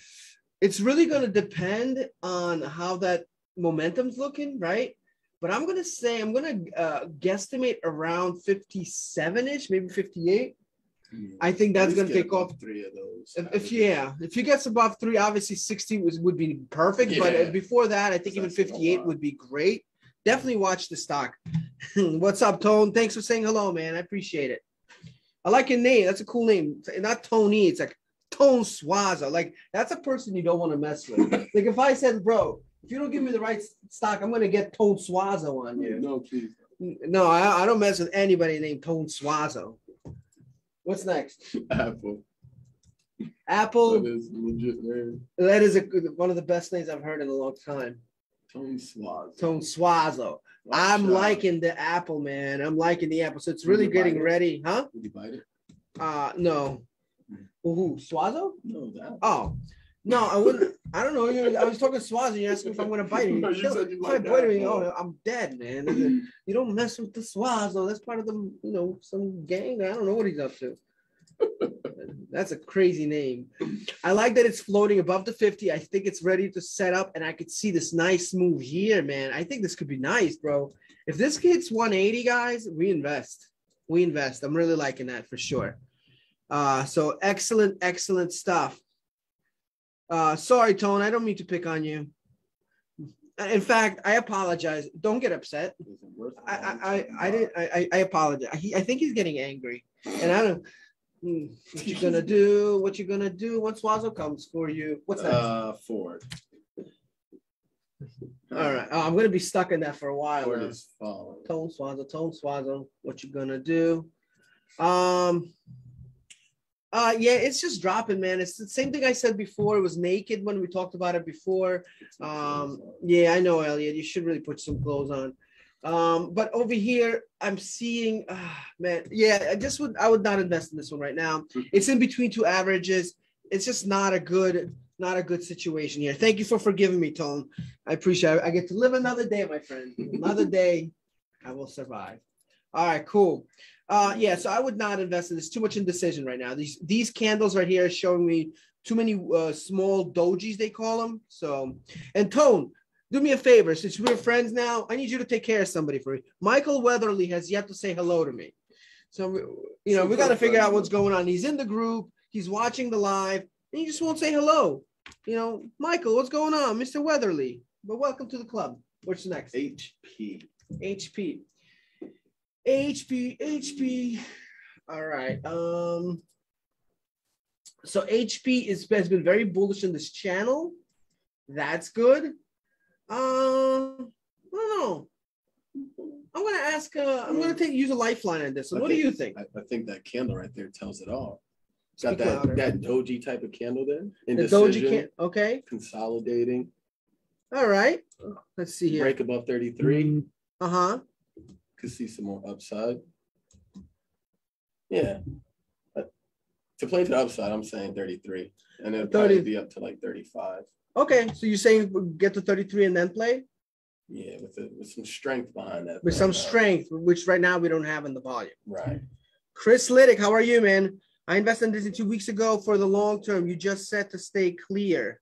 it's really going to depend on how that momentum's looking, right? But I'm going to say, I'm going to uh, guesstimate around 57 ish, maybe 58. I think that's gonna take off. Three of those. If, if yeah, if he gets above three, obviously 60 was, would be perfect. But uh, before that, I think even 58 would be great. Definitely watch the stock. [laughs] What's up, Tone? Thanks for saying hello, man. I appreciate it. I like your name. That's a cool name. Not Tony. It's like Tone Swaza. Like that's a person you don't want to mess with. [laughs] like if I said, bro, if you don't give me the right stock, I'm gonna get Tone Swazo on you. No, please. No, I, I don't mess with anybody named Tone Swazo. What's next? Apple. Apple. That is legit, man. That is a one of the best names I've heard in a long time. Tony Swaz. Tone Swazo. I'm liking the apple, man. I'm liking the apple. So it's really getting ready, huh? Did you bite it? Uh no. Well, who? Swazo? No, that. Oh. No, I wouldn't. I don't know. You, I was talking Swazo. You asked me if I'm gonna bite him. No, [laughs] you said you if I like bite him, apple. oh, I'm dead, man. You don't mess with the Swazo. That's part of the, you know, some gang. I don't know what he's up to. [laughs] That's a crazy name. I like that it's floating above the 50. I think it's ready to set up, and I could see this nice move here, man. I think this could be nice, bro. If this hits 180, guys, we invest. We invest. I'm really liking that for sure. Uh, so excellent, excellent stuff. Uh, sorry, Tone. I don't mean to pick on you. In fact, I apologize. Don't get upset. I I I, I didn't I, I- I apologize. He, I think he's getting angry, and I don't. Hmm, what you gonna do? What you gonna do once Swazo comes for you? What's that? Uh, Ford. All right, oh, I'm gonna be stuck in that for a while. Ford now. is falling. Tone Swazo, Tone Swazo. What you gonna do? Um. Uh yeah, it's just dropping, man. It's the same thing I said before. It was naked when we talked about it before. Um, yeah, I know, Elliot. You should really put some clothes on. Um, but over here, I'm seeing, ah, man, yeah, I just would, I would not invest in this one right now. It's in between two averages. It's just not a good, not a good situation here. Thank you for forgiving me, Tone. I appreciate it. I get to live another day, my friend. Another day, I will survive. All right, cool. Uh, yeah, so I would not invest in this. Too much indecision right now. These these candles right here are showing me too many uh, small dojis, they call them. So, and Tone, do me a favor. Since we're friends now, I need you to take care of somebody for me. Michael Weatherly has yet to say hello to me. So, you know, we got to figure out what's going on. He's in the group, he's watching the live, and he just won't say hello. You know, Michael, what's going on, Mr. Weatherly? But welcome to the club. What's next? HP. HP. HP, HP. All right. Um, so HP is, has been very bullish in this channel. That's good. Uh, I don't know. I'm gonna ask. Uh, I'm gonna take use a lifeline on this. So what do you think? I, I think that candle right there tells it all. It's got Speak that, louder. that doji type of candle there. The doji can't. Okay. consolidating, All right. Let's see here. break above 33. Uh huh. Could see some more upside. Yeah. But to play to the upside, I'm saying 33. And it'll 30. probably be up to like 35. Okay. So you're saying get to 33 and then play? Yeah, with with some strength behind that. with some uh, strength, which right now we don't have in the volume. Right. Chris Liddick, how are you, man? I invested in Disney two weeks ago for the long term. You just said to stay clear.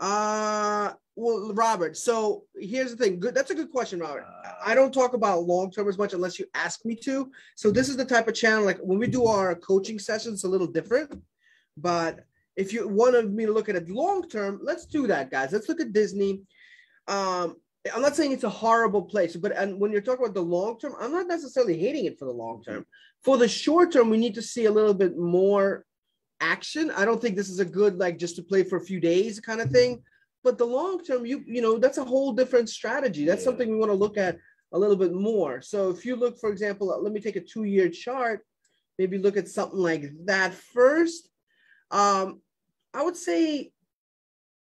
Uh, well, Robert. So here's the thing. Good. That's a good question, Robert. Uh, I don't talk about long term as much unless you ask me to. So this is the type of channel like when we do our coaching sessions, it's a little different. But if you wanted me to look at it long term, let's do that, guys. Let's look at Disney. Um, I'm not saying it's a horrible place, but and when you're talking about the long term, I'm not necessarily hating it for the long term. For the short term, we need to see a little bit more action. I don't think this is a good like just to play for a few days kind of thing. But the long term, you you know, that's a whole different strategy. That's Yeah. something we want to look at a little bit more. So if you look, for example, let me take a two-year chart, maybe look at something like that first. Um, I would say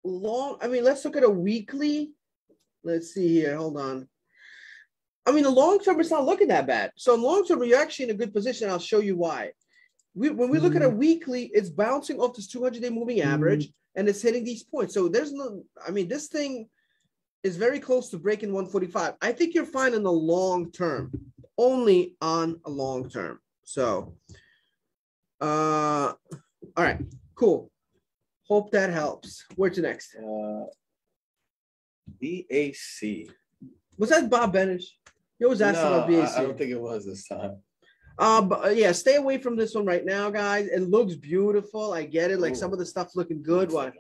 long. I mean, let's look at a weekly. Let's see here. Hold on. I mean, the long term is not looking that bad. So long term, you're actually in a good position. I'll show you why. We, when we look at a weekly, it's bouncing off this 200 day moving average and it's hitting these points. So there's no, I mean, this thing is very close to breaking 145. I think you're fine in the long term, only on a long term. So, uh, all right, cool. Hope that helps. Where to next? Uh, BAC. Was that Bob Benish? You always ask no, about BAC. I don't think it was this time. Uh, but uh, yeah, stay away from this one right now, guys. It looks beautiful. I get it. Like some of the stuff looking good. What?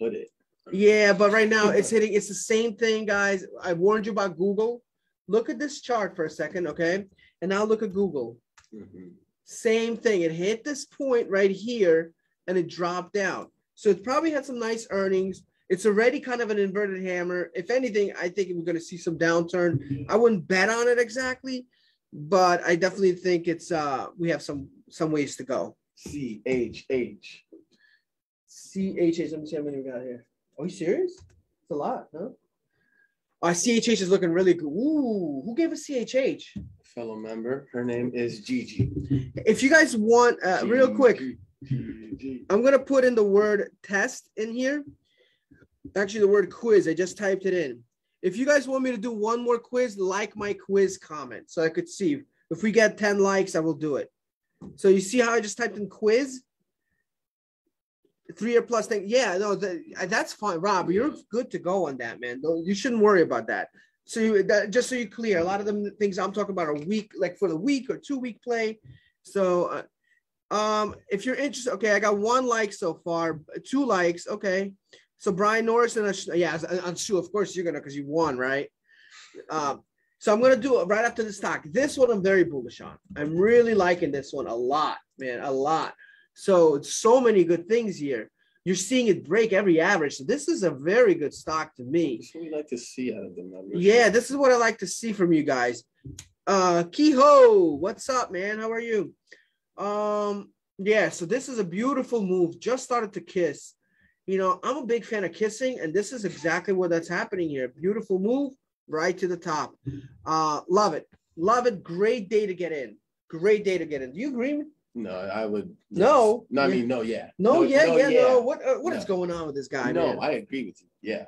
put it. Yeah, but right now it's [laughs] hitting. It's the same thing, guys. I warned you about Google. Look at this chart for a second, okay? And now look at Google. Mhm. Same thing. It hit this point right here and it dropped down. So it probably had some nice earnings. It's already kind of an inverted hammer. If anything, I think we're going to see some downturn. I wouldn't bet on it exactly, but I definitely think it's uh we have some some ways to go. CHH. CHH. Let me see how many we got here. Are you serious? It's a lot, huh? Our CHH is looking really good. Ooh, who gave us CHH? Fellow member. Her name is Gigi. If you guys want, uh, real quick, Gigi. I'm gonna put in the word test in here. Actually, the word quiz. I just typed it in. If you guys want me to do one more quiz, like my quiz comment so I could see. If we get 10 likes, I will do it. So you see how I just typed in quiz? Three year plus thing. Yeah, no, the, that's fine. Rob, you're good to go on that, man. You shouldn't worry about that. So you, that, just so you're clear, a lot of the things I'm talking about are week, like for the week or two week play. So uh, um, if you're interested, okay, I got one like so far, two likes. Okay, so Brian Norris and a, yeah, on Sue, of course you're gonna because you won, right? Um, so I'm gonna do it right after the stock. This one I'm very bullish on. I'm really liking this one a lot, man, a lot. So so many good things here. You're seeing it break every average. So this is a very good stock to me. That's what we like to see out of the members. Yeah, this is what I like to see from you guys. Uh Kehoe, what's up, man? How are you? Um, yeah, so this is a beautiful move. Just started to kiss. You know, I'm a big fan of kissing, and this is exactly what that's happening here. Beautiful move, right to the top. Uh, love it. Love it. Great day to get in. Great day to get in. Do you agree? No, I would. No. No, I Yeah. mean, no, yeah. No, yeah, yeah, no. What uh, what is No. going on with this guy? no, man? I agree with you. Yeah.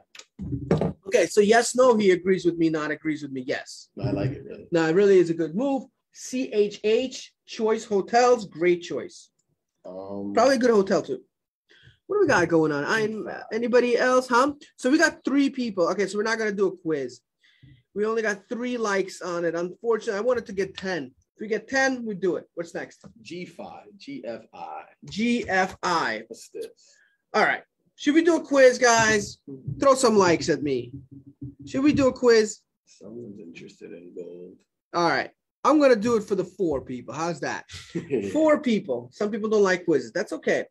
Okay, so yes, no, he agrees with me, not agrees with me. Yes. I like it really. No, it really is a good move. CHH Choice Hotels, great choice. Um, Probably a good hotel too. What do we got going on? I'm anybody else, huh? So we got three people. Okay, so we're not gonna do a quiz. We only got three likes on it. Unfortunately, I wanted to get 10. If we get 10, we do it. What's next? G5, GFI. GFI. What's this? All right. Should we do a quiz, guys? Throw some likes at me. Should we do a quiz? Someone's interested in gold. All right. I'm gonna do it for the four people. How's that? [laughs] Four people. Some people don't like quizzes. That's okay.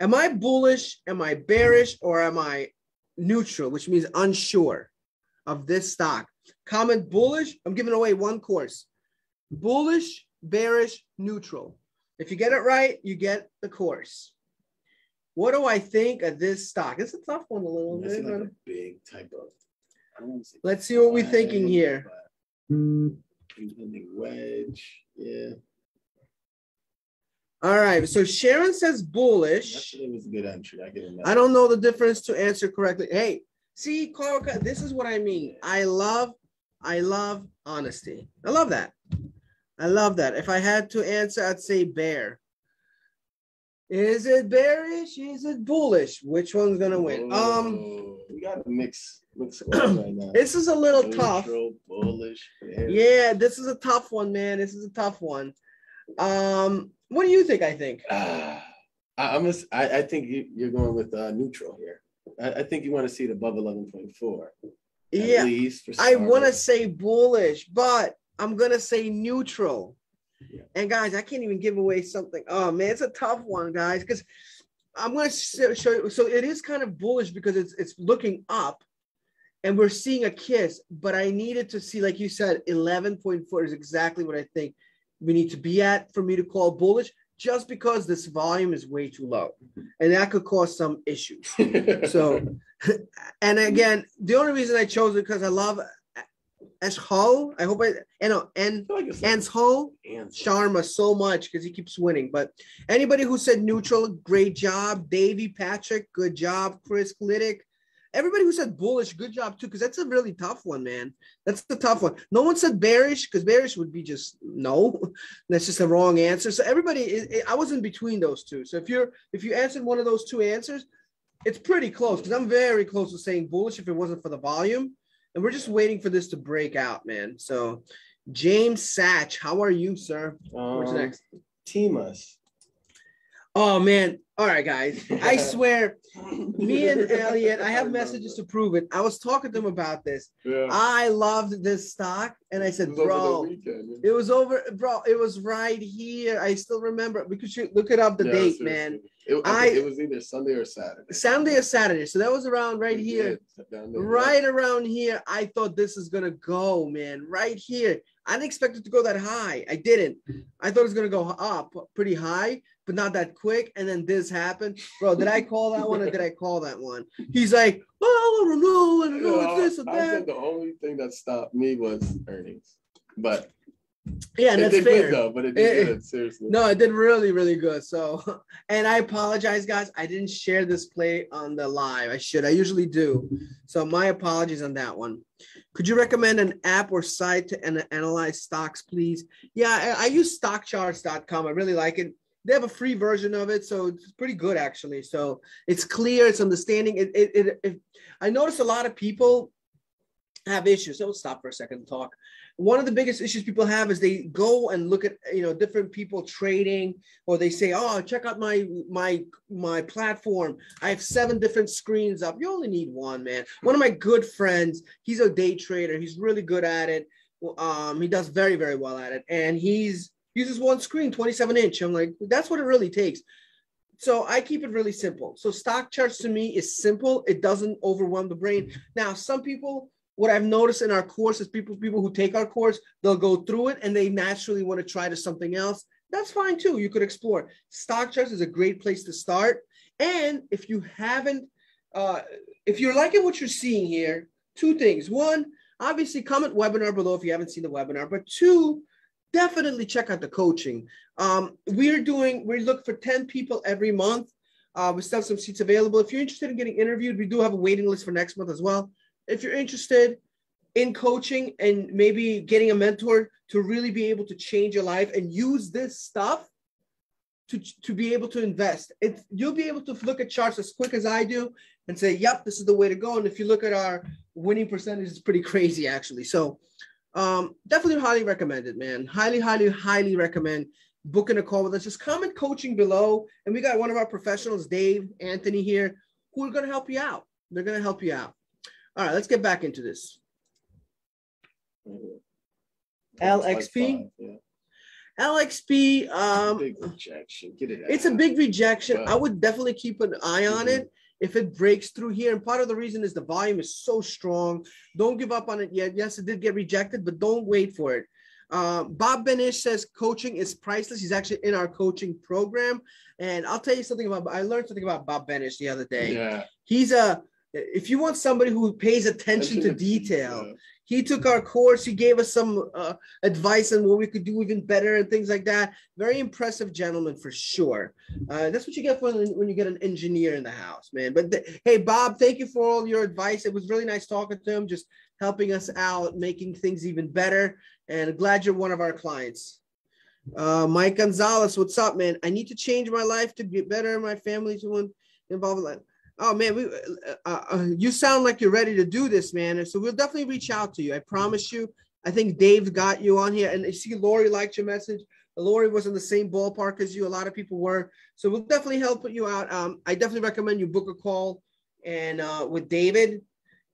Am I bullish? Am I bearish? Or am I neutral, which means unsure of this stock? Comment bullish. I'm giving away one course. Bullish, bearish, neutral. If you get it right, you get the course. What do I think of this stock? It's a tough one a little That's bit. like a big type of. I don't wanna say Let's see what we're thinking here. but hmm. Impending wedge. Yeah. All right. So Sharon says bullish. Yesterday was a good entry. I him that. I don't know the difference to answer correctly. Hey, See, Carl, this is what I mean. I love, I love honesty. I love that. I love that. If I had to answer, I'd say bear. Is it bearish? Is it bullish? Which one's gonna win? Um, we got a mix mix [clears throat] right now. This is a little Neutral, tough. Bullish. Yeah, this is a tough one, man. This is a tough one. Um, what do you think? I think. Uh, [sighs] I, I'm. A, I, I think you, are going with uh, neutral here. I, I think you want to see it above eleven point four. Yeah, I want to say bullish, but I'm gonna say neutral. Yeah. And guys, I can't even give away something. Oh man, it's a tough one, guys, because I'm gonna show you. So it is kind of bullish because it's it's looking up, and we're seeing a kiss. But I needed to see, like you said, 11.4 is exactly what I think we need to be at for me to call bullish. Just because this volume is way too low, and that could cause some issues. [laughs] so, [laughs] and again, the only reason I chose it because I love Ho, I hope I and know and Ho Sharma so much because he keeps winning. But anybody who said neutral, great job. Davey Patrick, good job. Chris Gliddick. Everybody who said bullish, good job too, because that's a really tough one, man. That's the tough one. No one said bearish because bearish would be just no. [laughs] That's just a wrong answer. So everybody, I was in between those two. So if you're if you answered one of those two answers, it's pretty close because I'm very close to saying bullish if it wasn't for the volume and we're just waiting for this to break out, man. So, James Satch, how are you, sir? Um, What's next? Timas. Oh man, all right, guys. [laughs] I swear, me and [laughs] Elliot, I have messages to prove it. I was talking to him about this. Yeah. I loved this stock, and I said, it "Bro, it was over, bro. It was right here. I still remember because you look it up the yeah, date, seriously. man. It, I, it was either Sunday or Saturday. Sunday or Saturday. So that was around right here, there, right yeah. around here. I thought this is gonna go, man. Right here. I didn't expect it to go that high. I didn't. I thought it was gonna go up pretty high but not that quick. And then this happened. Bro, did I call that one or did I [laughs] call that one? He's like, oh, I don't know. I don't know. it's this or that. I said the only thing that stopped me was earnings. But yeah, and that's fair. Good though, but it did it, good, seriously. No, it did really, really good. So, [laughs] and I apologize, guys. I didn't share this play on the live. I should. I usually do. So my apologies on that one. Could you recommend an app or site to analyze stocks, please? Yeah, I, I use stockcharts.com. I really like it they have a free version of it, so it's pretty good actually. So it's clear, it's understanding. It, it, it, it I notice a lot of people have issues. So we'll stop for a second and talk. One of the biggest issues people have is they go and look at you know different people trading, or they say, "Oh, check out my my my platform. I have seven different screens up. You only need one, man." One of my good friends, he's a day trader. He's really good at it. Um, he does very very well at it, and he's uses one screen, 27 inch. I'm like, that's what it really takes. So I keep it really simple. So stock charts to me is simple. It doesn't overwhelm the brain. Now, some people, what I've noticed in our course is people, people who take our course, they'll go through it and they naturally want to try to something else. That's fine too. You could explore. Stock charts is a great place to start. And if you haven't, uh, if you're liking what you're seeing here, two things. One, obviously comment webinar below if you haven't seen the webinar. But two, definitely check out the coaching. Um, we're doing, we look for 10 people every month. Uh, we still have some seats available. If you're interested in getting interviewed, we do have a waiting list for next month as well. If you're interested in coaching and maybe getting a mentor to really be able to change your life and use this stuff to, to be able to invest, it, you'll be able to look at charts as quick as I do and say, yep, this is the way to go. And if you look at our winning percentage, it's pretty crazy actually. So um, definitely highly recommended, man. Highly, highly, highly recommend booking a call with us. Just comment coaching below. And we got one of our professionals, Dave Anthony here, who are going to help you out. They're going to help you out. All right, let's get back into this. LXP. Yeah. LXP. Um, big rejection. Get it. It's a big rejection. I would definitely keep an eye on mm-hmm. it if it breaks through here. And part of the reason is the volume is so strong. Don't give up on it yet. Yes, it did get rejected, but don't wait for it. Uh, Bob Benish says coaching is priceless. He's actually in our coaching program. And I'll tell you something about, I learned something about Bob Benish the other day. Yeah. He's a, if you want somebody who pays attention to detail, He took our course. He gave us some uh, advice on what we could do even better and things like that. Very impressive gentleman for sure. Uh, that's what you get when, when you get an engineer in the house, man. But th- hey, Bob, thank you for all your advice. It was really nice talking to him, just helping us out, making things even better. And glad you're one of our clients. Uh, Mike Gonzalez, what's up, man? I need to change my life to get better. My family to involve. Oh man, we uh, uh, uh, you sound like you're ready to do this, man. And so we'll definitely reach out to you. I promise you. I think Dave got you on here, and I see Lori liked your message. Lori was in the same ballpark as you. A lot of people were, so we'll definitely help put you out. Um, I definitely recommend you book a call and uh, with David,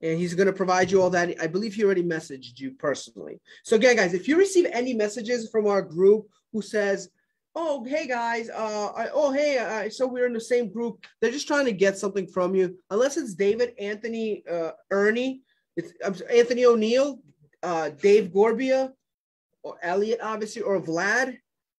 and he's going to provide you all that. I believe he already messaged you personally. So again, guys, if you receive any messages from our group who says oh hey guys uh I, oh hey I, so we're in the same group. They're just trying to get something from you. Unless it's david anthony uh ernie it's um, anthony o'neill uh dave gorbia or elliot obviously or vlad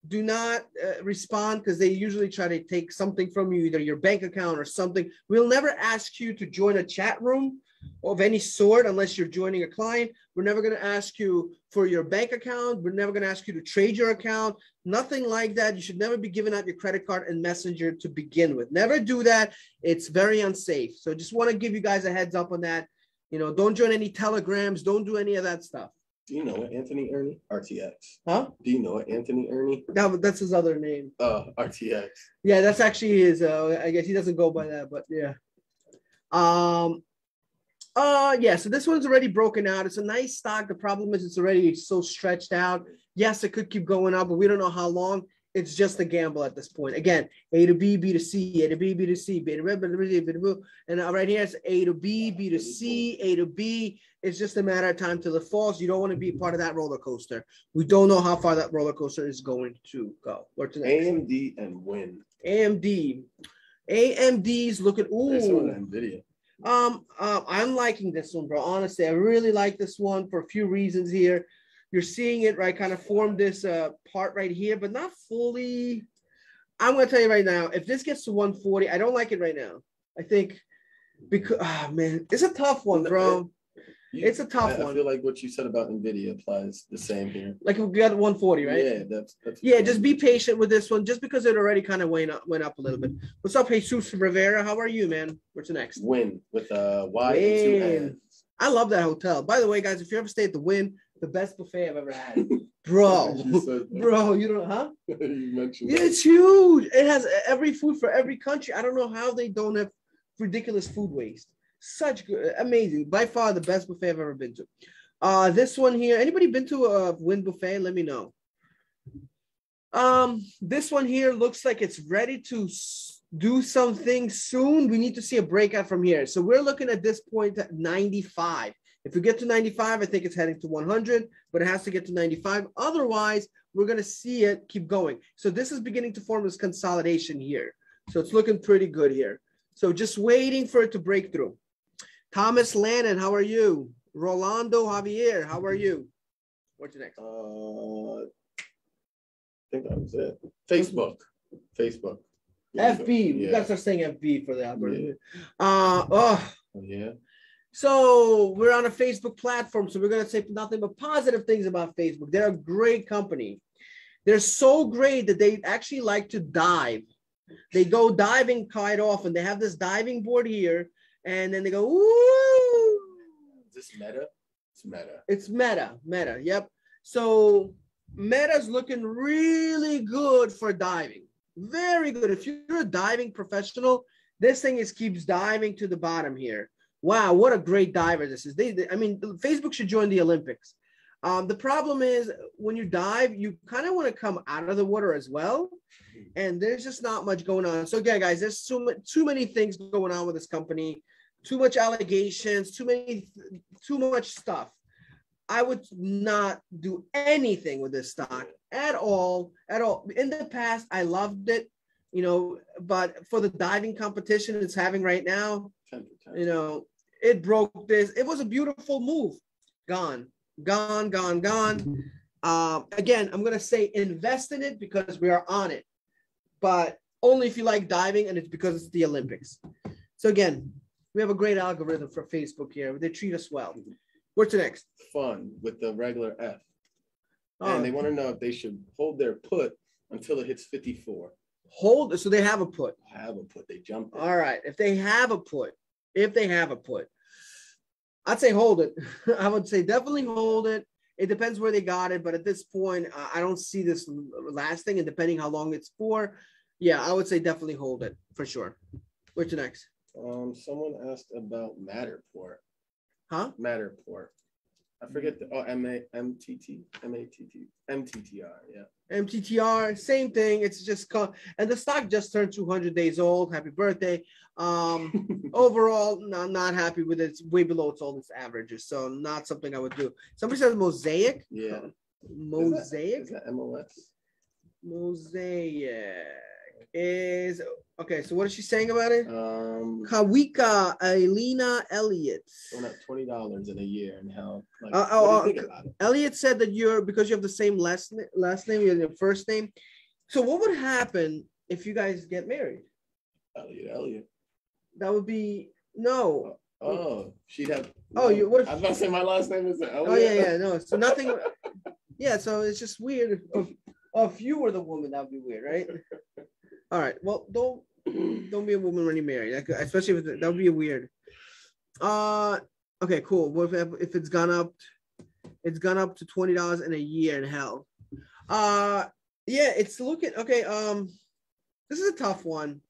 do not uh, respond because they usually try to take something from you either your bank account or something. We'll never ask you to join a chat room of any sort unless you're joining a client. We're never going to ask you for your bank account. We're never going to ask you to trade your account. Nothing like that. You should never be giving out your credit card and messenger to begin with. Never do that. It's very unsafe. So just want to give you guys a heads up on that. You know, don't join any telegrams. Don't do any of that stuff. Do you know what Anthony Ernie? RTX. Huh? Do you know what Anthony Ernie? No, that's his other name. Uh, RTX. Yeah, that's actually his. Uh, I guess he doesn't go by that, but yeah. Um, uh yeah, so this one's already broken out. It's a nice stock. The problem is it's already so stretched out. Yes, it could keep going up, but we don't know how long. It's just a gamble at this point. Again, A to B, B to C, A to B, B to C, B to B, B to B, B to B. And right here it's A to B, B to C, A to B. It's just a matter of time till it falls. You don't want to be part of that roller coaster. We don't know how far that roller coaster is going to go. What's AMD and Wynn. AMD. AMD's looking. Ooh. This one Nvidia. Um, uh, I'm liking this one, bro. Honestly, I really like this one for a few reasons here. You're seeing it right, kind of form this uh, part right here, but not fully. I'm gonna tell you right now, if this gets to 140, I don't like it right now. I think because oh man, it's a tough one, bro. You, it's a tough I, one. I feel like what you said about Nvidia applies the same here. Like we got 140, right? Yeah, that's, that's yeah. Just be patient with this one, just because it already kind of went up, went up a little bit. Mm-hmm. What's up, Hey Jesus Rivera? How are you, man? What's the next? Wynn with a Y and two I love that hotel. By the way, guys, if you ever stay at the Wynn, the best buffet I've ever had, [laughs] bro. bro, you don't, huh? [laughs] you mentioned. Yeah, it's huge. It has every food for every country. I don't know how they don't have ridiculous food waste such good, amazing. By far the best buffet I've ever been to. Uh, this one here. Anybody been to a Wynn buffet? Let me know. Um, this one here looks like it's ready to do something soon. We need to see a breakout from here. So we're looking at this point at 95. If we get to 95, I think it's heading to 100, but it has to get to 95. Otherwise, we're going to see it keep going. So this is beginning to form this consolidation here. So it's looking pretty good here. So just waiting for it to break through. Thomas Lannon, how are you? Rolando Javier, how are you? What's your next? Uh, I think that was it. Facebook. Facebook. FB. Yeah. That's us saying FB for the algorithm. Yeah. Uh, oh. oh. Yeah. So we're on a Facebook platform, so we're gonna say nothing but positive things about Facebook. They're a great company. They're so great that they actually like to dive. They go diving quite often. They have this diving board here and then they go, ooh. Is this meta? It's meta. It's meta, meta. Yep. So meta's looking really good for diving. Very good. If you're a diving professional, this thing is keeps diving to the bottom here. Wow, what a great diver this is. They, they I mean, Facebook should join the Olympics. Um, the problem is when you dive, you kind of want to come out of the water as well. And there's just not much going on. So, yeah, guys, there's so too many things going on with this company too much allegations, too many, too much stuff. I would not do anything with this stock at all, at all. In the past, I loved it, you know, but for the diving competition it's having right now, you know, it broke this. It was a beautiful move. Gone, gone, gone, gone. Um, [laughs] again, I'm gonna say invest in it because we are on it, but only if you like diving and it's because it's the Olympics. So again, we have a great algorithm for Facebook here. They treat us well. Mm-hmm. What's the next? Fun with the regular F. Oh, And they want to know if they should hold their put until it hits 54. hold. So they have a put. Have a put. They jump. All right. If they have a put, if they have a put, I'd say hold it. [laughs] I would say definitely hold it. It depends where they got it, but at this point, I don't see this lasting. And depending how long it's for, yeah, I would say definitely hold it for sure. What's the next? Um, someone asked about Matterport. Huh? Matterport. I forget the oh M A M T T M A T T M T T R. Yeah. MTTR, same thing. It's just called, and the stock just turned 200 days old. Happy birthday. Um, [laughs] overall, no, I'm not happy with it. It's way below its all its averages, so not something I would do. Somebody says mosaic. yeah. Mosaic. Is that MOS? Mosaic is okay. So what is she saying about it? Um, Kawika Elena Elliott. going up twenty dollars in a year, and how? Like, Uh, oh, uh, think? Elliot said that you're because you have the same last last name, you have your first name. So what would happen if you guys get married? Elliot, Elliot. That would be no. Oh, she'd have. Oh, you- what if- I was about to say my last name is Elliot. Oh yeah, yeah, no. [laughs] So nothing. Yeah, so it's just weird. If, if you were the woman, that would be weird, right? [laughs] All right. Well, don't don't be a woman when you marry. Especially if that would be weird. Uh, okay, cool. What if if it's gone up? It's gone up to twenty dollars in a year in hell. Uh, yeah, it's looking okay. Um, this is a tough one.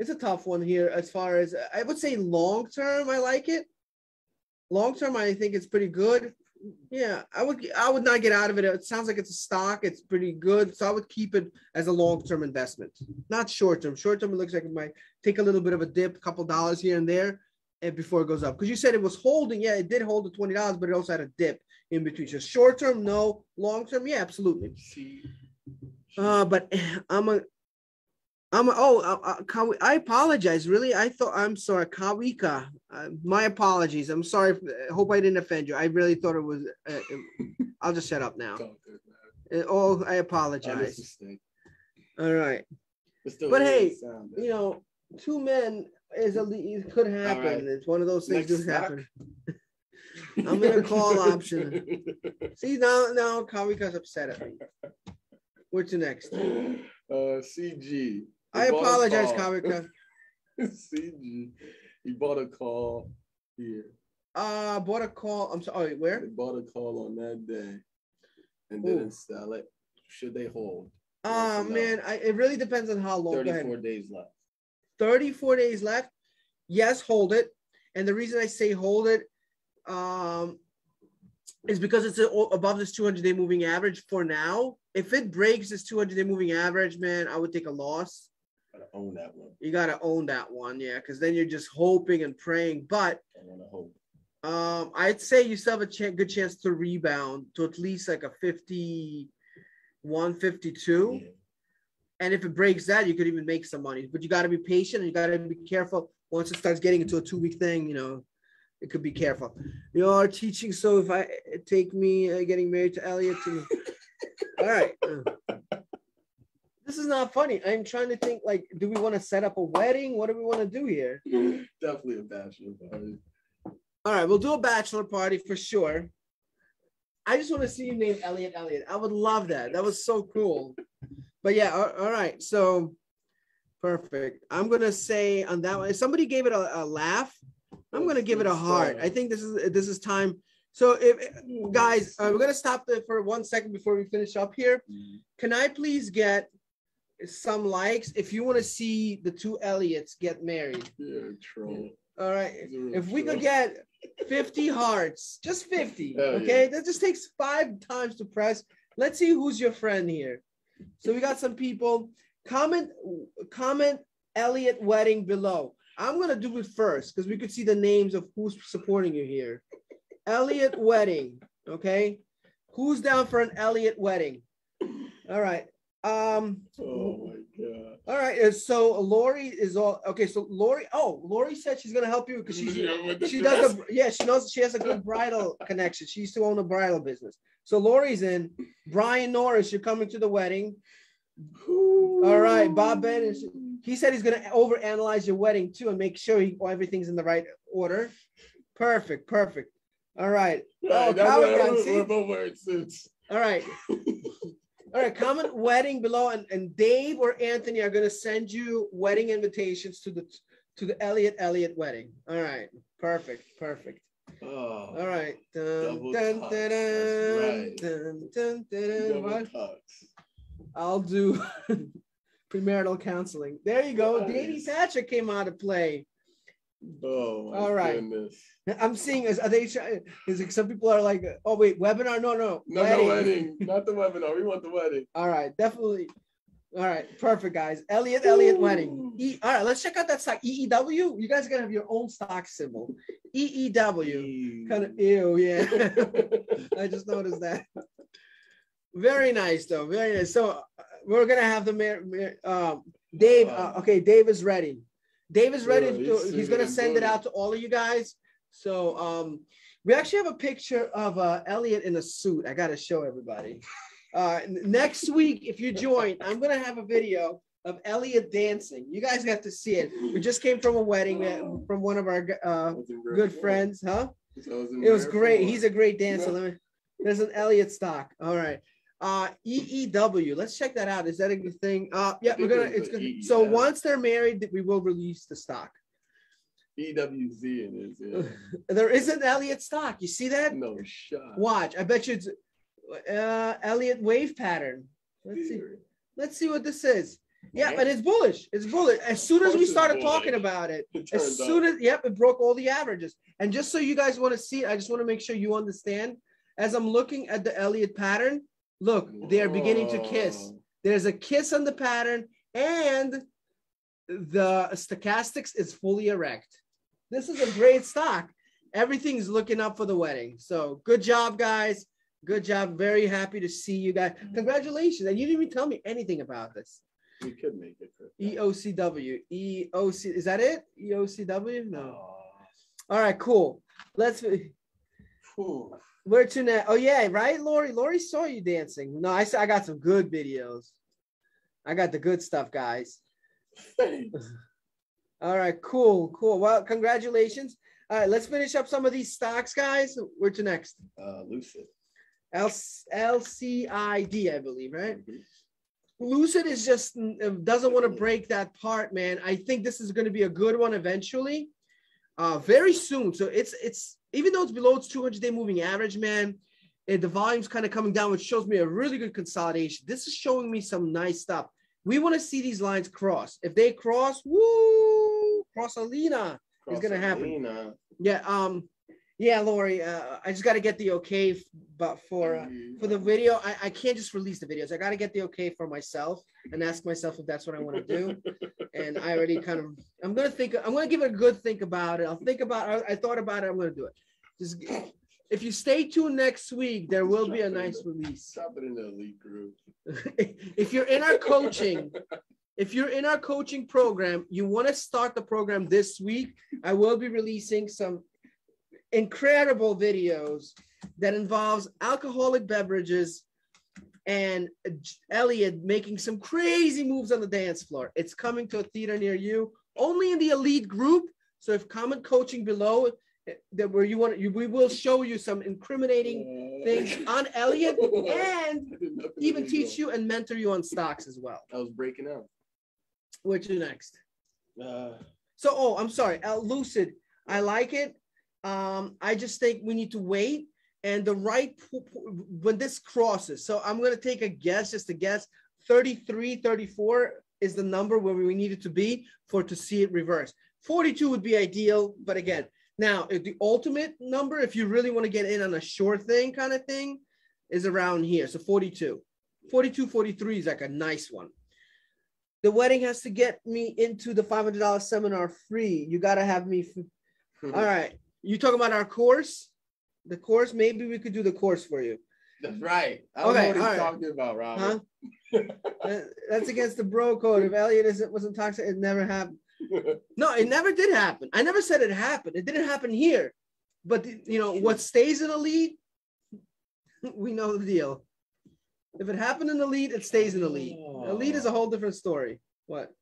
It's a tough one here as far as I would say long term. I like it. Long term, I think it's pretty good. Yeah, I would I would not get out of it. It sounds like it's a stock. It's pretty good, so I would keep it as a long term investment, not short term. Short term, it looks like it might take a little bit of a dip, a couple dollars here and there, and before it goes up. Because you said it was holding, yeah, it did hold the twenty dollars, but it also had a dip in between. So short term, no. Long term, yeah, absolutely. Uh, but [sighs] I'm a, I'm oh, uh, uh, I apologize. Really, I thought I'm sorry, Kawika. Uh, my apologies. I'm sorry. I hope I didn't offend you. I really thought it was. Uh, uh, I'll just shut up now. It's all good. Uh, oh, I apologize. All right, But hey, sound, you know, two men is a it could happen. right. It's one of those things Next do happen. I'm gonna call [laughs] option. See now, now Kawika's upset at me. What's the next? Uh, CG. I He bought a apologize, car. Kawika. CG. [laughs] He bought a call here. Uh, bought a call. I'm sorry. Where? They bought a call on that day and Ooh. didn't sell it. Should they hold? Oh No. man, I, it really depends on how long. 34 days left. 34 days left. Yes, hold it. And the reason I say hold it um, is because it's a, above this 200 day moving average for now. If it breaks this 200 day moving average, man, I would take a loss. Gotta own that one. You got to own that one. Yeah. Cause then you're just hoping and praying. But I want to hope. um, I'd say you still have a ch- good chance to rebound to at least like a 51, 52. Yeah. And if it breaks that, you could even make some money. But you got to be patient and you got to be careful. Once it starts getting into a two week thing, you know, it could be careful. You are teaching. So if I take me uh, getting married to Elliot, to, [laughs] all right. [laughs] This is not funny. I'm trying to think like, do we want to set up a wedding? What do we want to do here? [laughs] Definitely a bachelor party. All right, we'll do a bachelor party for sure. I just want to see you name Elliot Elliot. I would love that. That was so cool. But yeah, all- all right. So perfect. I'm gonna say on that one. If somebody gave it a, a laugh, I'm gonna give it a heart. I think this is this is time. So if guys, uh, we're gonna stop for one second before we finish up here. Can I please get some likes if you want to see the two Elliots get married? Yeah, troll. All right. He's a real If we could get 50 hearts, just 50, Hell okay? That just takes five times to press. Let's see who's your friend here. So we got some people. Comment, comment Elliot wedding below. I'm gonna do it first because we could see the names of who's supporting you here. Elliot wedding, okay? Who's down for an Elliot wedding? All right. Um, Oh my god. all right. So Lori is all okay. So Lori, oh, Lori said she's gonna help you because she's Yeah, she does a yeah she knows she has a good bridal [laughs] connection she used to own a bridal business so lori's in brian norris you're coming to the wedding all right bob Bennett he said he's going to overanalyze your wedding too and make sure he, everything's in the right order perfect perfect All right. Right, Oh, that's Cowboy what- Gang, we're, see? we're both wearing suits. All right. [laughs] All right. Comment wedding below, and, and Dave or Anthony are gonna send you wedding invitations to the to the Elliot Elliott wedding. All right. Perfect. Perfect. Oh, All right. Dun, dun, dun, that's dun, dun, dun, dun, dun. double What? tux. I'll do [laughs] premarital counseling. There you go. Nice. Danny Thatcher came out to play. Oh, my All right. goodness. I'm seeing is are they is like some people are like, oh wait, webinar? No, no, No, no wedding. [laughs] Not the webinar. We want the wedding. All right, definitely. All right, perfect, guys. Elliot, Elliot wedding. E, all right, let's check out that stock. EEW. You guys are gonna have your own stock symbol. EEW. Kind of ew, yeah. [laughs] I just noticed that. Very nice, though. Very nice. So uh, we're gonna have the mayor. mayor um, Dave. Uh, okay, Dave is ready. Dave is ready. Good, to, he's he's gonna send it out to all of you guys. So um, we actually have a picture of uh, Elliot in a suit. I gotta show everybody. Uh, next week, if you join, I'm gonna have a video of Elliot dancing. You guys got to see it. We just came from a wedding uh, from one of our uh, Was good friends, huh? In It was great. He's a great dancer. Let me, there's an Elliot stock. All right. Uh EEW. Let's check that out. Is that a good thing? Uh yeah, we're gonna it's gonna so once they're married, we will release the stock. EWZ it is. Yeah. [laughs] There is an Elliott stock. You see that? No shot. Watch. I bet you it's uh Elliott wave pattern. Let's see. Let's see what this is. Yeah, but it's bullish. It's bullish. As soon as we started talking about it, It as soon up. as yep, it broke all the averages. And just so you guys want to see I just want to make sure you understand. As I'm looking at the Elliott pattern, look, they are beginning to kiss. There's a kiss on the pattern, and the stochastics is fully erect. This is a great stock. Everything's looking up for the wedding. So good job, guys. Good job. Very happy to see you guys. Congratulations. And you didn't even tell me anything about this. We could make it. EOCW. EOC. Is that it? EOCW? No. Oh. All right, cool. Let's. Whew. Where to now? Oh yeah, right, Lori. Lori saw you dancing. No, I. I got some good videos. I got the good stuff, guys. [laughs] All right, cool, cool. Well, congratulations. All right, let's finish up some of these stocks, guys. Where to next? Uh, Lucid. L- LCID, I believe, right? Lucid is just mm, doesn't want to break that part, man. I think this is going to be a good one eventually, uh, very soon. So it's it's even though it's below its 200 day moving average, man. It, the volume's kind of coming down, which shows me a really good consolidation. This is showing me some nice stuff. We want to see these lines cross. If they cross, woo, cross Alina. is gonna happen. Crossalina. Yeah, um, yeah, Lori. Uh, I just got to get the okay, f- but for uh, for the video, I, I can't just release the videos. I got to get the okay for myself and ask myself if that's what I want to do. And I already kind of, I'm gonna think, I'm gonna give it a good think about it. I'll think about. I, I thought about it. I'm gonna do it. Just if you stay tuned next week, there will be a nice release. Shop it in the elite group. [laughs] if you're in our coaching, if you're in our coaching program, you want to start the program this week. I will be releasing some incredible videos that involves alcoholic beverages and Elliot making some crazy moves on the dance floor. It's coming to a theater near you, only in the elite group. So if comment coaching below eh, that where you want you, we will show you some incriminating things [laughs] on Elliot [laughs] and even teach you and mentor you on stocks as well. I was breaking out. Where to next? Uh, So, oh, I'm sorry, uh, Lucid. I like it. Um, I just think we need to wait and the right when this crosses. So I'm gonna take a guess, just a guess. 33, 34 is the number where we need it to be for to see it reverse. 42 would be ideal, but again, now the ultimate number, if you really want to get in on a short thing kind of thing, is around here. So 42. 42, 43 is like a nice one. The wedding has to get me into the $500 seminar free. You got to have me. [laughs] All right. You talking about our course? The course? Maybe we could do the course for you. That's right. I don't Okay, know what he's all right. talking about, Huh? Robert. That- That's against the bro code. If Elliot isn't wasn't toxic, it never happened. [laughs] No, it never did happen. I never said it happened. It didn't happen here. But you know what stays in the lead, [laughs] we know the deal. If it happened in the lead, it stays in the lead. The lead is a oh. whole different story. What?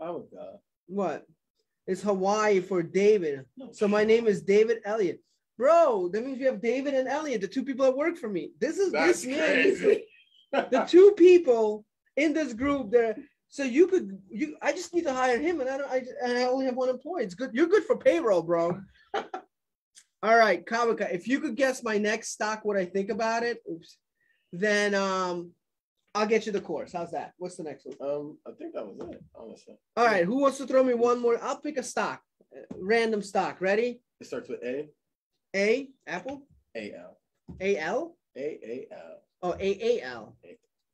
How was that? What? It's Hawaii for David. So my name is David Elliott. bro. That means we have David and Elliot, the two people that work for me. This is That's this man. this- the [laughs] two people in this group there. So you could you I just need to hire him and I don't I, and I only have one employee. It's good. You're good for payroll, bro. [laughs] All right, Kawika, if you could guess my next stock, what I think about it, oops, then um I'll get you the course. How's that? What's the next one? um, I think that was it. Honestly, All right, who wants to throw me one more? I'll pick a stock, uh, random stock. Ready? it starts with A, A Apple, A L, A L, A A L, oh A A L.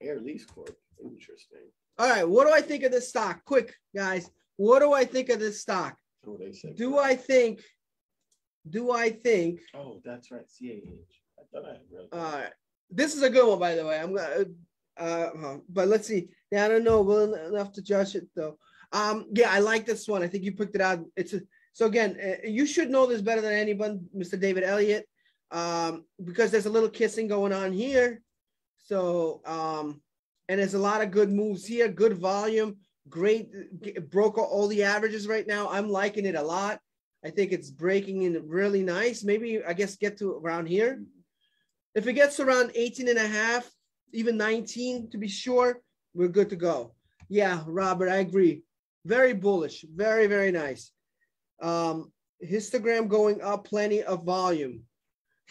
Air Lease Corp. Interesting. All right, what do I think of this stock? Quick, guys, what do I think of this stock? Oh. Do I think? Do I think? Oh, that's right. C A H. I thought I had read. that. Uh, this is a good one, by the way. I'm gonna, uh, uh, but let's see. Yeah, I don't know. Well enough to judge it though. Um, yeah, I like this one. I think you picked it out. It's a, so again, uh, you should know this better than anyone, Mr. David Elliott, um, because there's a little kissing going on here. So, um, and there's a lot of good moves here, good volume, great broke all the averages right now. I'm liking it a lot. I think it's breaking in really nice. Maybe I guess get to around here. If it gets around 18 and a half, even 19 to be sure, we're good to go. Yeah, Robert, I agree. Very bullish. Very, very nice. Um, histogram going up, plenty of volume.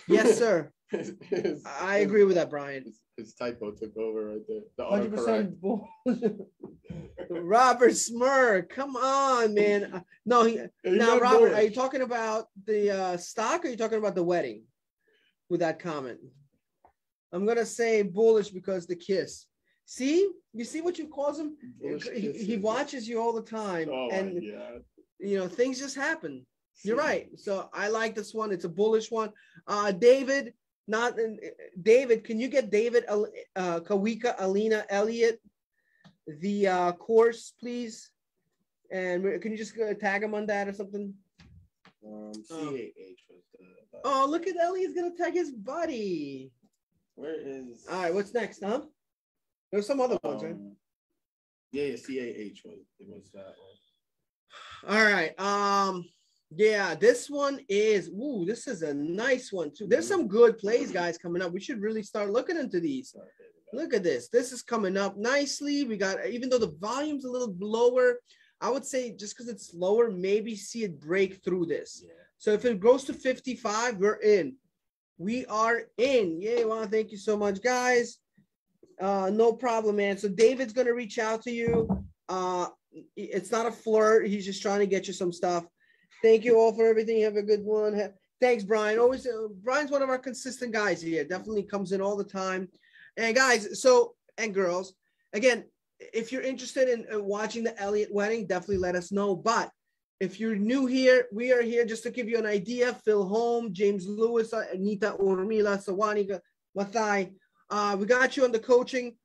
Yes, [laughs] sir. His- his- I agree with that, Brian. His, his typo took over right there. The Hundred autocorrect. percent bull. [laughs] Robert Smurr, come on, man. Uh, No, he, now not Robert, are you talking about the uh, stock or are you talking about the wedding with that comment? I'm gonna say bullish because the kiss. See, you see what you cause him? Bullish He, he watches you all the time, Oh and god. you know things just happen. You're right. So I like this one. It's a bullish one. Uh, David, not David. Can you get David Al- uh, Kawika Alina Elliott the uh, course, please? And can you just uh, tag him on that or something? Um, C Oh. Was the. the- Oh, look at Elliott's gonna tag his buddy. Where is? All right, what's next, huh? There's some other ones, right? um, Yeah, yeah, C A H was it was that one. All right. Um, yeah, this one is ooh, this is a nice one too. There's some good plays, guys, coming up. We should really start looking into these. Look at this. This is coming up nicely. We got even though the volume's a little lower, I would say just because it's lower, maybe see it break through this. Yeah. So if it goes to 55, we're in. We are in. Yay, well, thank you so much, guys. Uh, no problem, man. So David's gonna reach out to you. Uh, it's not a flirt. He's just trying to get you some stuff. Thank you all for everything. Have a good one. Thanks, Brian. Always, uh, Brian's one of our consistent guys here. Definitely comes in all the time. And guys, so and girls, again, if you're interested in uh, watching the Elliott wedding, definitely let us know. But if you're new here, we are here just to give you an idea. Phil Holm, James Lewis, uh, Anita Urmila, Sawani Mathai. Uh, we got you on the coaching.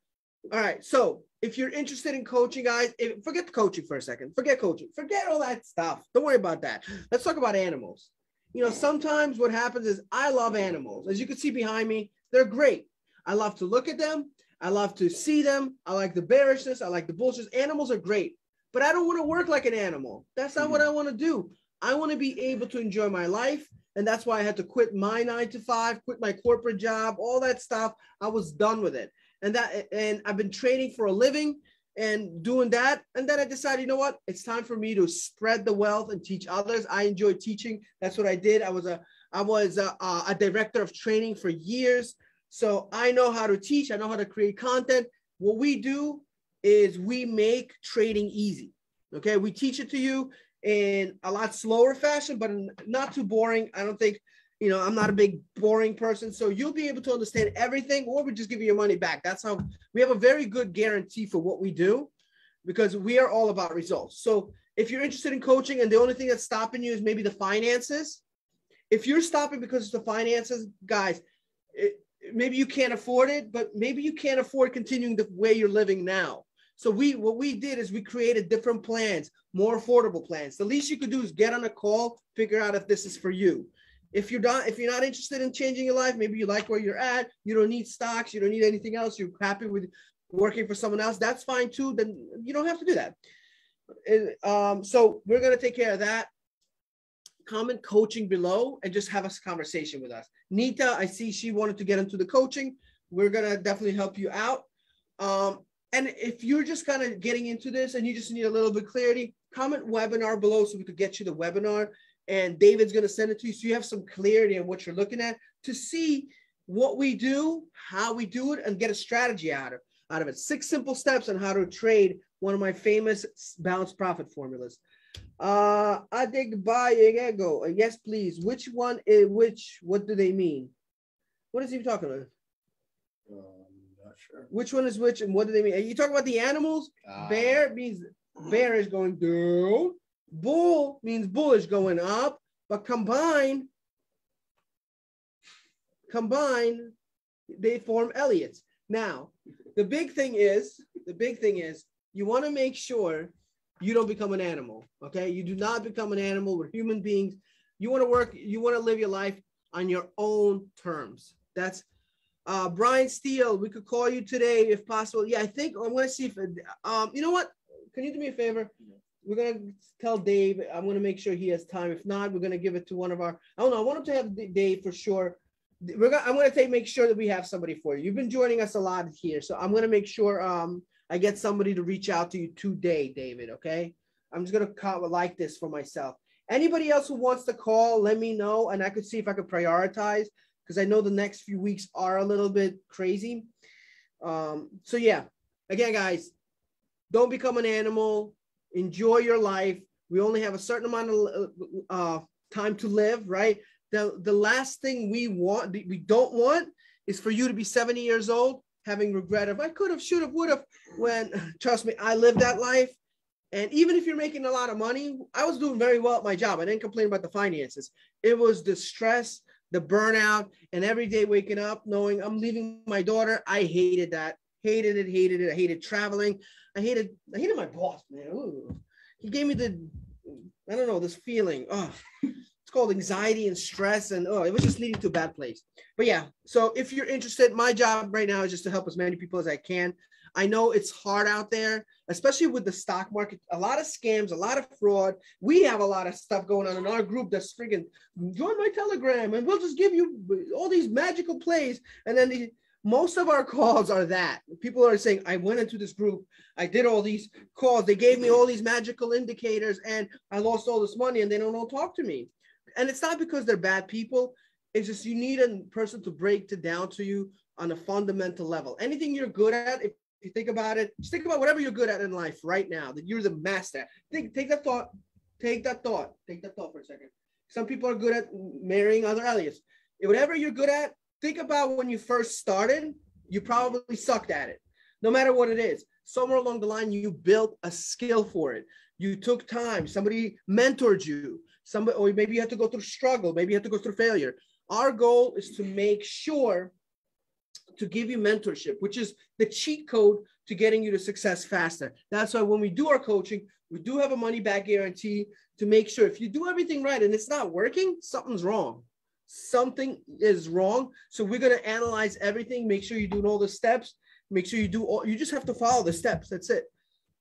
All right. So if you're interested in coaching, guys, if, forget the coaching for a second. Forget coaching. Forget all that stuff. Don't worry about that. Let's talk about animals. You know, sometimes what happens is I love animals. As you can see behind me, they're great. I love to look at them. I love to see them. I like the bearishness. I like the bullshit. Animals are great, but I don't want to work like an animal. That's not what mm-hmm. I want to do. I want to be able to enjoy my life. And that's why I had to quit my nine to five, quit my corporate job, all that stuff. I was done with it. And that, and I've been training for a living and doing that. And then I decided, you know what? It's time for me to spread the wealth and teach others. I enjoy teaching. That's what I did. I was a, I was a a director of training for years. So I know how to teach. I know how to create content. What we do is we make trading easy. Okay. We teach it to you in a lot slower fashion, but not too boring. I don't think, you know, I'm not a big boring person. So you'll be able to understand everything or we just give you your money back. That's how we have a very good guarantee for what we do because we are all about results. So if you're interested in coaching and the only thing that's stopping you is maybe the finances, if you're stopping because it's the finances, guys, it, maybe you can't afford it, but maybe you can't afford continuing the way you're living now. So we what we did is we created different plans, more affordable plans. The least you could do is get on a call, figure out if this is for you. If you're not if you're not interested in changing your life, maybe you like where you're at, you don't need stocks, you don't need anything else, you're happy with working for someone else, that's fine too. Then you don't have to do that. And, um, so we're gonna take care of that. comment coaching below and just have a conversation with us. Nita, I see she wanted to get into the coaching. We're gonna definitely help you out. Um, and if you're just kind of getting into this and you just need a little bit clarity, comment webinar below so we could get you the webinar. And David's gonna send it to you so you have some clarity on what you're looking at to see what we do, how we do it, and get a strategy out of out of it. Six simple steps on how to trade one of my famous balanced profit formulas. Uh, Adigbayego, uh, yes, please. Which one is which? What do they mean? What is he talking about? Sure. Which one is which, and what do they mean? You talk about the animals? Ah. Bear means bear is going down. Bull means bullish going up, but combine, combine, they form Elliots. Now, the big thing is, the big thing is, you want to make sure you don't become an animal. Okay, you do not become an animal. We're human beings. You want to work. You want to live your life on your own terms. That's uh, Brian Steele. We could call you today if possible. Yeah, I think I'm going to see if. Um, you know what? Can you do me a favor? We're gonna tell Dave. I'm gonna make sure he has time. If not, we're gonna give it to one of our. I don't know. I want him to have Dave for sure. We're gonna. I'm gonna take make sure that we have somebody for you. You've been joining us a lot here, so I'm gonna make sure. Um, I get somebody to reach out to you today, David. Okay. I'm just gonna call like this for myself. Anybody else who wants to call, let me know, and I could see if I could prioritize because I know the next few weeks are a little bit crazy. Um, so yeah, again, guys, don't become an animal. Enjoy your life. We only have a certain amount of uh, time to live, right? The the last thing we want, we don't want, is for you to be 70 years old having regret of I could have, should have, would have. When trust me, I lived that life. And even if you're making a lot of money, I was doing very well at my job. I didn't complain about the finances. It was the stress, the burnout, and every day waking up knowing I'm leaving my daughter. I hated that. Hated it, hated it. I hated traveling. I hated, I hated my boss, man. Ooh. He gave me the, I don't know, this feeling. Oh, it's called anxiety and stress and oh it was just leading to a bad place but yeah so if you're interested my job right now is just to help as many people as i can i know it's hard out there especially with the stock market a lot of scams a lot of fraud. We have a lot of stuff going on in our group that's freaking join my telegram and we'll just give you all these magical plays. And then the, most of our calls are that. People are saying i went into this group. I did all these calls. They gave me all these magical indicators and i lost all this money and they don't, don't talk to me. And it's not because they're bad people. It's just you need a person to break it down to you on a fundamental level. Anything you're good at, if you think about it, just think about whatever you're good at in life right now that you're the master. Think, take that thought, take that thought, take that thought for a second. Some people are good at marrying other Elliots. Whatever you're good at, think about when you first started, you probably sucked at it. No matter what it is, somewhere along the line, you built a skill for it. You took time, somebody mentored you, somebody, or maybe you had to go through struggle, maybe you had to go through failure. Our goal is to make sure to give you mentorship, which is the cheat code to getting you to success faster. That's why when we do our coaching, we do have a money back guarantee to make sure if you do everything right and it's not working, something's wrong. Something is wrong. So we're going to analyze everything, make sure you're doing all the steps, make sure you do all, you just have to follow the steps. That's it.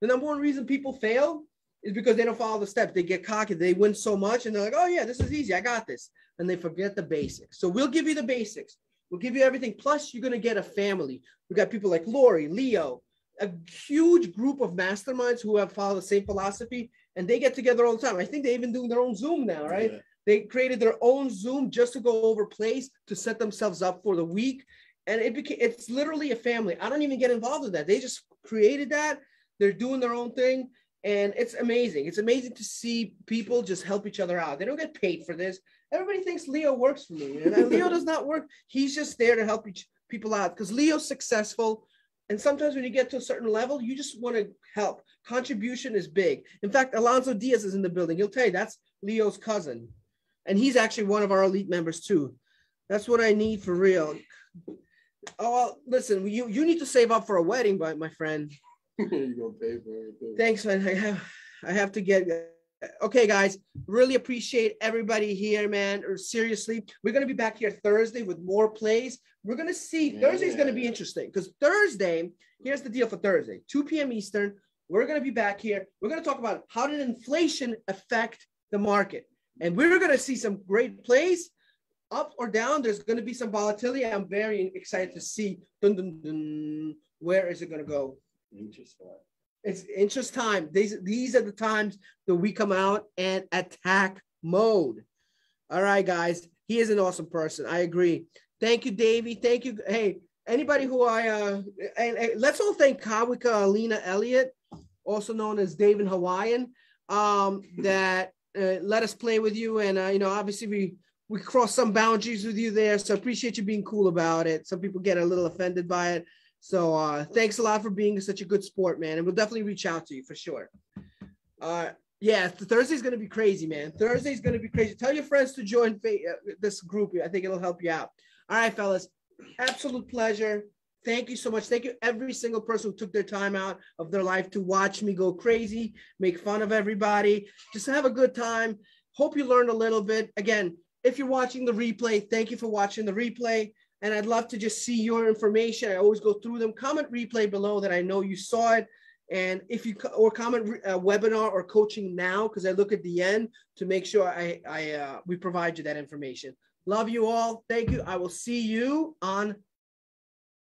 The number one reason people fail is because they don't follow the steps. They get cocky. They win so much and they're like, oh, yeah, this is easy. I got this. And they forget the basics. So we'll give you the basics. We'll give you everything. Plus, you're going to get a family. We got people like Lori, Leo, a huge group of masterminds who have followed the same philosophy and they get together all the time. I think they even do their own Zoom now, right? Yeah. They created their own Zoom just to go over plays to set themselves up for the week. And it became it's literally a family. I don't even get involved in that. They just created that. They're doing their own thing and it's amazing. It's amazing to see people just help each other out. They don't get paid for this. Everybody thinks Leo works for me, and Leo does not work. He's just there to help each people out because Leo's successful. And sometimes when you get to a certain level, you just want to help. Contribution is big. In fact, Alonso Diaz is in the building. He'll tell you that's Leo's cousin, and he's actually one of our elite members too. That's what I need for real. Oh well, listen, you you need to save up for a wedding, but my friend. [laughs] You're gonna pay for everything. Thanks, man. I have, I have to get. Okay, guys, really appreciate everybody here, man. Or seriously, we're gonna be back here Thursday with more plays. We're gonna see. Yeah. Thursday's gonna be interesting because Thursday. Here's the deal for Thursday, 2 p.m. Eastern. We're gonna be back here. We're gonna talk about how did inflation affect the market. And we're going to see some great plays up or down. There's going to be some volatility. I'm very excited to see dun, dun, dun, where is it going to go. Interesting. It's interest time. These these are the times that we come out and attack mode. All right, guys. He is an awesome person. I agree. Thank you, Davey. Thank you. Hey, anybody who I uh and, and let's all thank Kawika Alina Elliott, also known as David Hawaiian, um, that uh, let us play with you. And uh, you know, obviously we we crossed some boundaries with you there. So appreciate you being cool about it. Some people get a little offended by it. So uh, thanks a lot for being such a good sport, man. And we'll definitely reach out to you for sure. Uh, yeah, Thursday's gonna be crazy, man. Thursday's gonna be crazy. Tell your friends to join uh, this group. I think it'll help you out. All right, fellas. Absolute pleasure. Thank you so much. Thank you, every single person who took their time out of their life to watch me go crazy, make fun of everybody, just have a good time. Hope you learned a little bit. Again, if you're watching the replay, thank you for watching the replay and I'd love to just see your information. I always go through them. Comment replay below that I know you saw it. And if you or comment uh, webinar or coaching now, because I look at the end to make sure I, I uh, we provide you that information. Love you all. Thank you. I will see you on